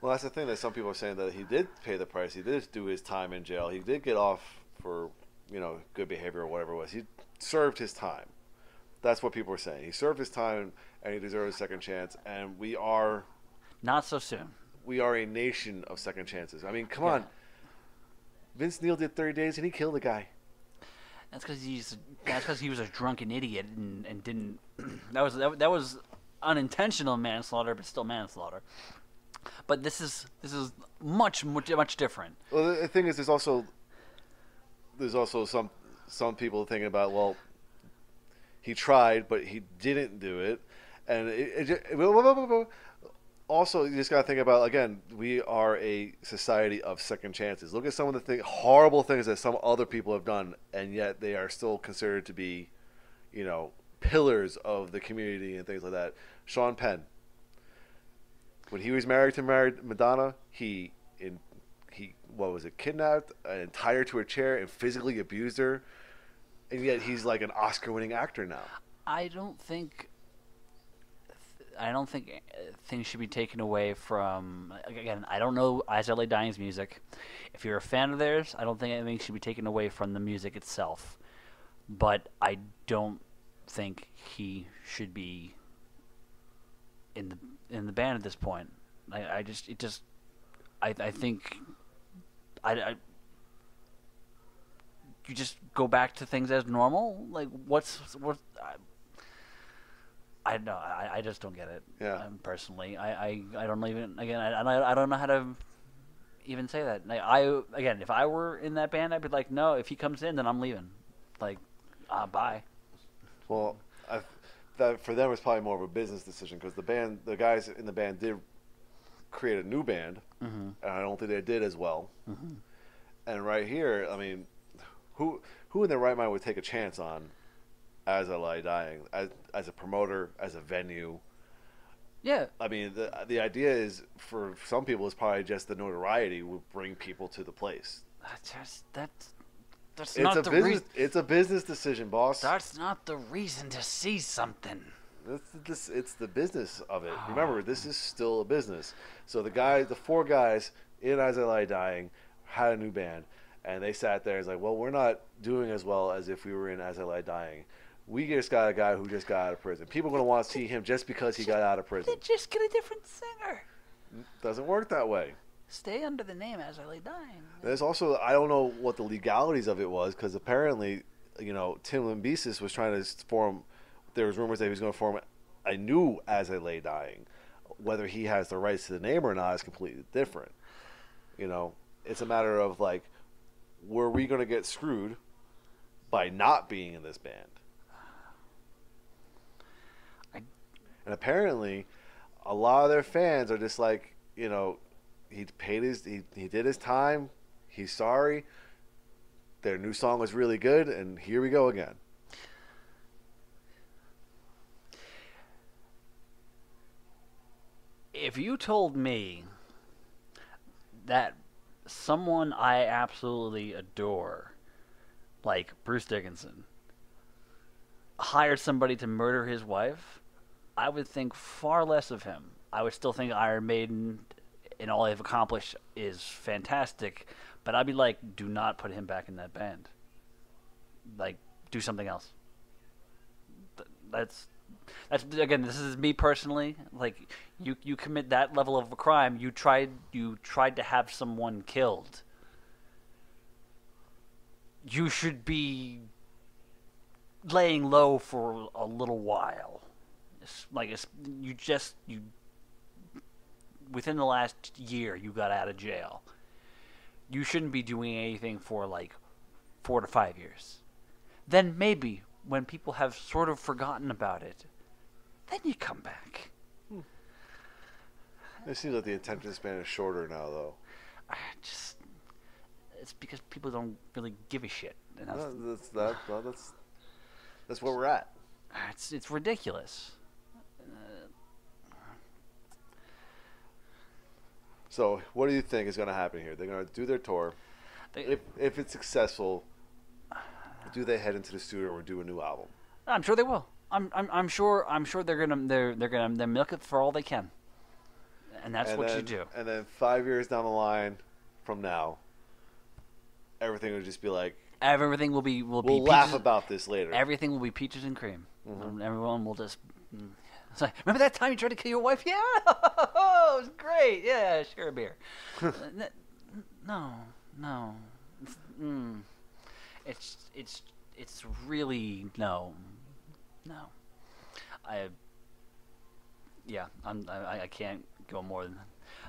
Well, that's the thing that some people are saying that he did pay the price. He did do his time in jail. He did get off for you know good behavior or whatever it was. He served his time. That's what people are saying. He served his time and he deserves a second chance. And we are Not so soon. we are a nation of second chances. I mean, come Yeah. on. Vince Neil did 30 days and he killed a guy. That's because he's. That's because he was a drunken idiot and, and didn't. that was that, that was unintentional manslaughter, but still manslaughter. But this is this is much much much different. Well, the- thing is, there's also there's also some some people thinking about well, he tried, but he didn't do it, and it, it, ju- also you just got to think about again, we are a society of second chances. Look at some of the thing, horrible things that some other people have done, and yet they are still considered to be, you know, pillars of the community and things like that. Sean Penn. When he was married to married Madonna, he in he what was it kidnapped and tied her to a chair and physically abused her, and yet he's like an Oscar-winning actor now. I don't think. I don't think uh, things should be taken away from. Again, I don't know As I Dying's music. If you're a fan of theirs, I don't think anything should be taken away from the music itself. But I don't think he should be in the in the band at this point. I, I just it just I I think I, I you just go back to things as normal. Like what's what I, don't know. I, I just don't get it. Yeah. Um, personally, I, I, I don't even again. I, I I don't know how to even say that. Like, I again, if I were in that band, I'd be like, no. If he comes in, then I'm leaving. Like, uh, bye. Well, I, that for them was probably more of a business decision because the band, the guys in the band did create a new band, Mm-hmm. and I don't think they did as well. And right here, I mean, who who in their right mind would take a chance on as a lie dying as as a promoter as a venue? Yeah. I mean, the the idea is for some people is probably just the notoriety will bring people to the place. That's just that's that's It's not a the business. reason. It's a business decision, boss. That's not the reason to see something. It's this. It's the business of it. Ah. Remember, this is still a business. So the guys, the four guys in As I Lie Dying, had a new band, and they sat there and was like, "Well, we're not doing as well as if we were in As I Lie Dying. We just got a guy who just got out of prison. People are gonna want to see him just because he got out of prison. Then just get a different singer. Doesn't work that way." Stay under the name as I lay dying. There's also I don't know what the legalities of it was because apparently, you know, Tim Lambesis was trying to form. There was rumors that he was going to form a new As I Lay Dying. Whether he has the rights to the name or not is completely different. You know, it's a matter of like, were we going to get screwed by not being in this band? And apparently, a lot of their fans are just like, you know, he paid his, he, he did his time. He's sorry. Their new song was really good, and here we go again. if you told me that someone I absolutely adore, like Bruce Dickinson, hired somebody to murder his wife, I would think far less of him. I would still think Iron Maiden and all they've accomplished is fantastic, but I'd be like, do not put him back in that band. Like, do something else. That's that's again this is me personally like you you commit that level of a crime you tried you tried to have someone killed you should be laying low for a little while like you just you within the last year you got out of jail you shouldn't be doing anything for like 4 to 5 years then maybe when people have sort of forgotten about it then you come back. Hmm. It seems like the attention span is shorter now, though. I just it's because people don't really give a shit. And that's, No, that's that. Well, that's that's where we're at. it's it's ridiculous. So, what do you think is going to happen here? They're going to do their tour. They- If if it's successful, do they head into the studio or do a new album? I'm sure they will. I'm I'm I'm sure I'm sure they're gonna they're they're gonna they milk it for all they can. And that's and what then, you do. And then five years down the line, from now, everything will just be like, Everything will be will we'll be laugh peaches, about this later. everything will be peaches and cream. Mm-hmm. Everyone will just mm. It's like, remember that time you tried to kill your wife? Yeah, it was great. Yeah, share a beer. No, no, It's- mm. it's it's it's really no, no. I yeah, I'm I, I can't go more than.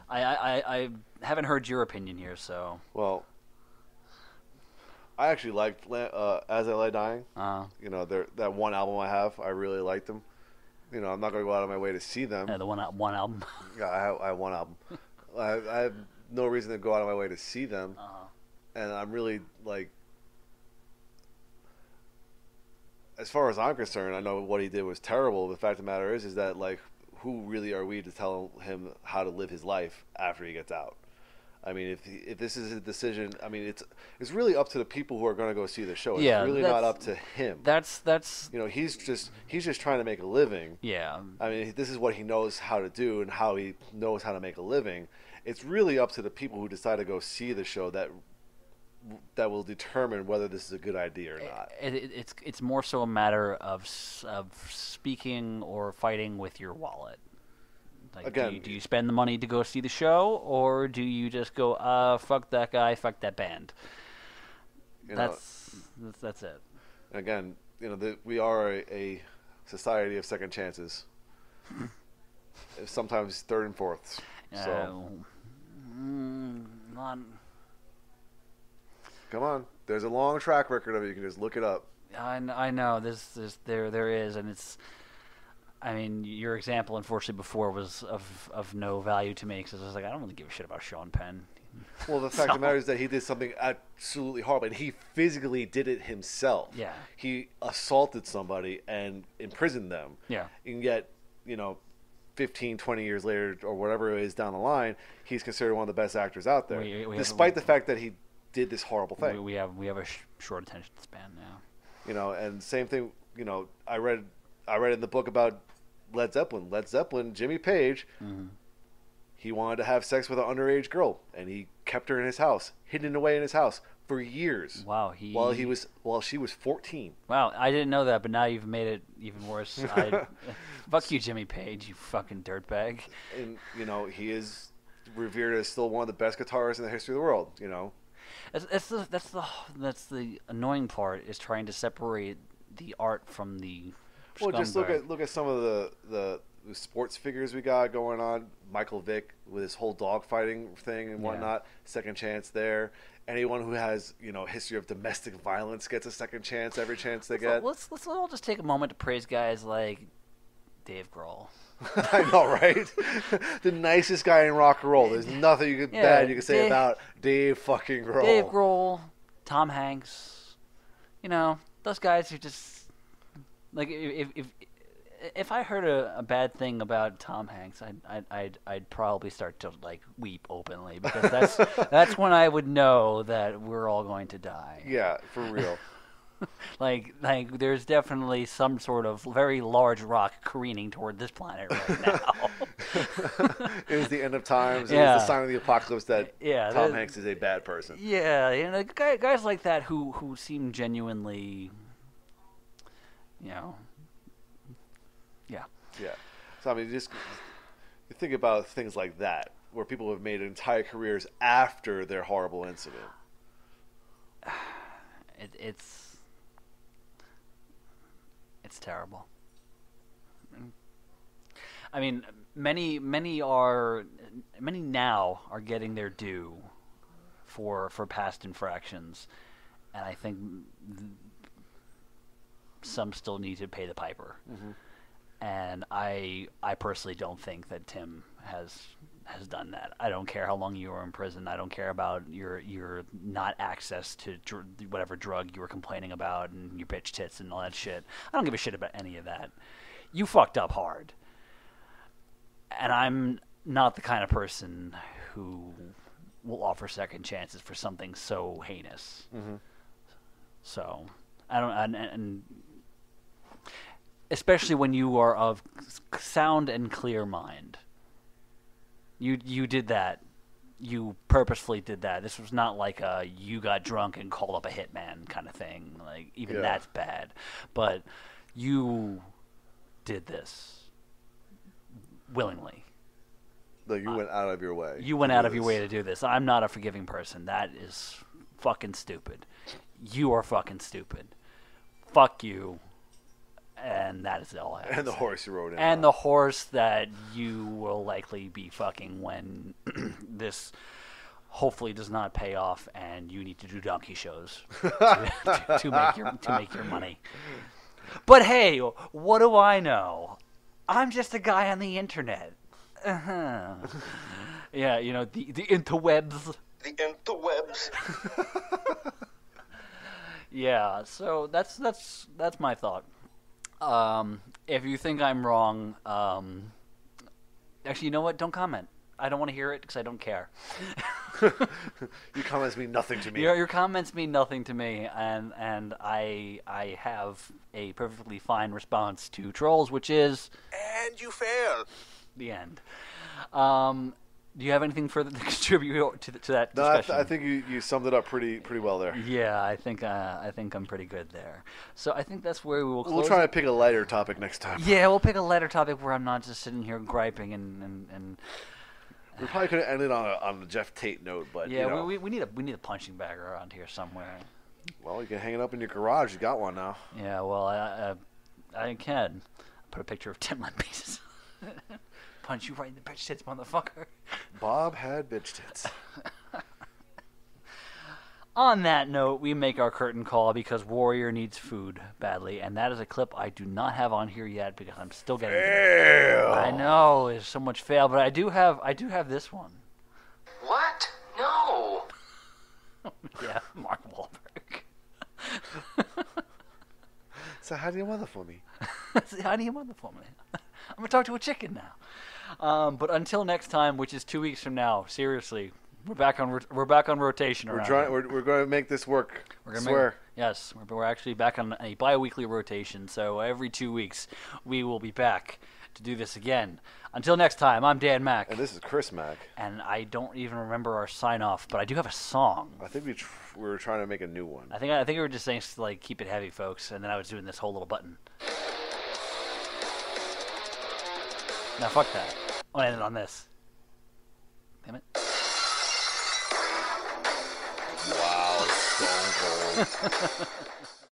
I, I, I haven't heard your opinion here, so well, I actually liked uh, As I Lay Dying. uh, You know, that one album I have, I really liked them. You know, I'm not going to go out of my way to see them. yeah, the one one album. Yeah, I have, I have one album. I, I have no reason to go out of my way to see them, Uh-huh. and I'm really like, as far as I'm concerned, I know what he did was terrible. The fact of the matter is, is that like, who really are we to tell him how to live his life after he gets out? I mean, if if this is a decision, I mean, it's it's really up to the people who are going to go see the show. It's Yeah, really not up to him. That's that's you know, he's just he's just trying to make a living. yeah. I mean, this is what he knows how to do and how he knows how to make a living. It's really up to the people who decide to go see the show that that will determine whether this is a good idea or not. It, it, it's it's more so a matter of of speaking or fighting with your wallet. Like, do, Again- you, do you spend the money to go see the show, or do you just go, uh, fuck that guy, fuck that band? You know, that's, that's that's it. again, you know, the, we are a, a society of second chances. Sometimes third and fourths. So Uh, mm, not, come on, there's a long track record of it. You can just look it up. I, I know this this there there is, and it's. I mean, your example, unfortunately, before was of of no value to me because I was like, I don't really give a shit about Sean Penn. Well, the fact of the matter is that he did something absolutely horrible, and he physically did it himself. Yeah. He assaulted somebody and imprisoned them. Yeah. And yet, you know, 15, 20 years later, or whatever it is down the line, he's considered one of the best actors out there, We- we have- despite the fact that he did this horrible thing. We, we have we have a sh- short attention span now. you know, and same thing. You know, I read, I read in the book about Led Zeppelin. Led Zeppelin, Jimmy Page. Mm-hmm. He wanted to have sex with an underage girl, and he kept her in his house, hidden away in his house for years. Wow, he While he was, while she was fourteen. Wow, I didn't know that, but now you've made it even worse. I, fuck you, Jimmy Page, you fucking dirtbag. and you know he is revered as still one of the best guitarists in the history of the world. You know, That's, that's the that's the that's the annoying part is trying to separate the art from the. Well, just look at look at some of the the sports figures we got going on. Michael Vick with his whole dog fighting thing and Yeah. whatnot. Second chance there. Anyone who has you know history of domestic violence gets a second chance every chance they So get. let's let's all just take a moment to praise guys like Dave Grohl. I know, right? the nicest guy in rock and roll. There's nothing you could Yeah, bad you can say Dave- about Dave fucking Grohl. Dave Grohl, Tom Hanks, you know those guys who just like if if if I heard a, a bad thing about Tom Hanks, I'd, I'd I'd I'd probably start to like weep openly because that's that's when I would know that we're all going to die. Yeah, for real. Like like there's definitely some sort of very large rock careening toward this planet right now. it was the end of times. It Yeah. was the sign of the apocalypse that Yeah, Tom that- Hanks is a bad person. Yeah, you know, guys like that who who seem genuinely, you know, yeah, Yeah. So I mean, just you think about things like that, where people have made entire careers after their horrible incident. it, it's it's terrible. I mean, many many are many now are getting their due for for past infractions, and I think th- some still need to pay the piper. Mm-hmm. And I I personally don't think that Tim has has done that. I don't care how long you were in prison. I don't care about your your not access to dr- whatever drug you were complaining about and your bitch tits and all that shit. I don't give a shit about any of that. You fucked up hard. And I'm not the kind of person who will offer second chances for something so heinous. Mm-hmm. So I don't, and, and especially when you are of sound and clear mind. You you did that. You purposefully did that. This was not like a you got drunk and called up a hitman kind of thing. Like even Yeah. that's bad. But you did this willingly. Like you went out of your way. You went out of your way to do this. I'm not a forgiving person. That is fucking stupid. You are fucking stupid. Fuck you. And that is all I have And the say. horse you rode in. And on. the horse that you will likely be fucking when this hopefully does not pay off and you need to do donkey shows to, to, to make your to make your money. But hey, what do I know? I'm just a guy on the internet. Uh-huh. yeah, you know the the interwebs. The interwebs. Yeah, so that's that's that's my thought. Um, if you think I'm wrong, um, actually, you know what? Don't comment. I don't want to hear it because I don't care. Your comments mean nothing to me. Your, your comments mean nothing to me, and and I I have a perfectly fine response to trolls, which is And you fail. the end. Um, do you have anything further to contribute to, the, to that no, I, discussion? th- I think you, you summed it up pretty pretty well there. Yeah, I think uh, I think I'm pretty good there. So I think that's where we will close. We'll try to pick a lighter topic next time. Yeah, we'll pick a lighter topic where I'm not just sitting here griping and and, and We probably could have ended on a, on the Geoff Tate note, but yeah, you know, we, we, need a we need a punching bag around here somewhere. well, you can hang it up in your garage. You got one now. Yeah, well, I I, I can put a picture of Tim pieces. Punch you right in the bitch tits, motherfucker. Bob had bitch tits. On that note, we make our curtain call because Warrior needs food badly, and that is a clip I do not have on here yet because I'm still getting. It I know there's so much fail, but I do have I do have this one. What? No. Yeah, Mark Wahlberg. So how do you mother for me? How do you mother for me? I'm gonna talk to a chicken now. Um, but until next time, which is two weeks from now, seriously, we're back on we're back on rotation. We're trying. We're, we're going to make this work. We're gonna Swear. Make, yes, we're, we're actually back on a bi-weekly rotation. So every two weeks, we will be back to do this again. Until next time, I'm Dan Mack, And this is Chris Mack. and I don't even remember our sign off, but I do have a song. I think we tr- we were trying to make a new one. I think I think we were just saying like keep it heavy, folks, and then I was doing this whole little button. Now fuck that. I'll end it on this. Damn it. Wow, stone cold.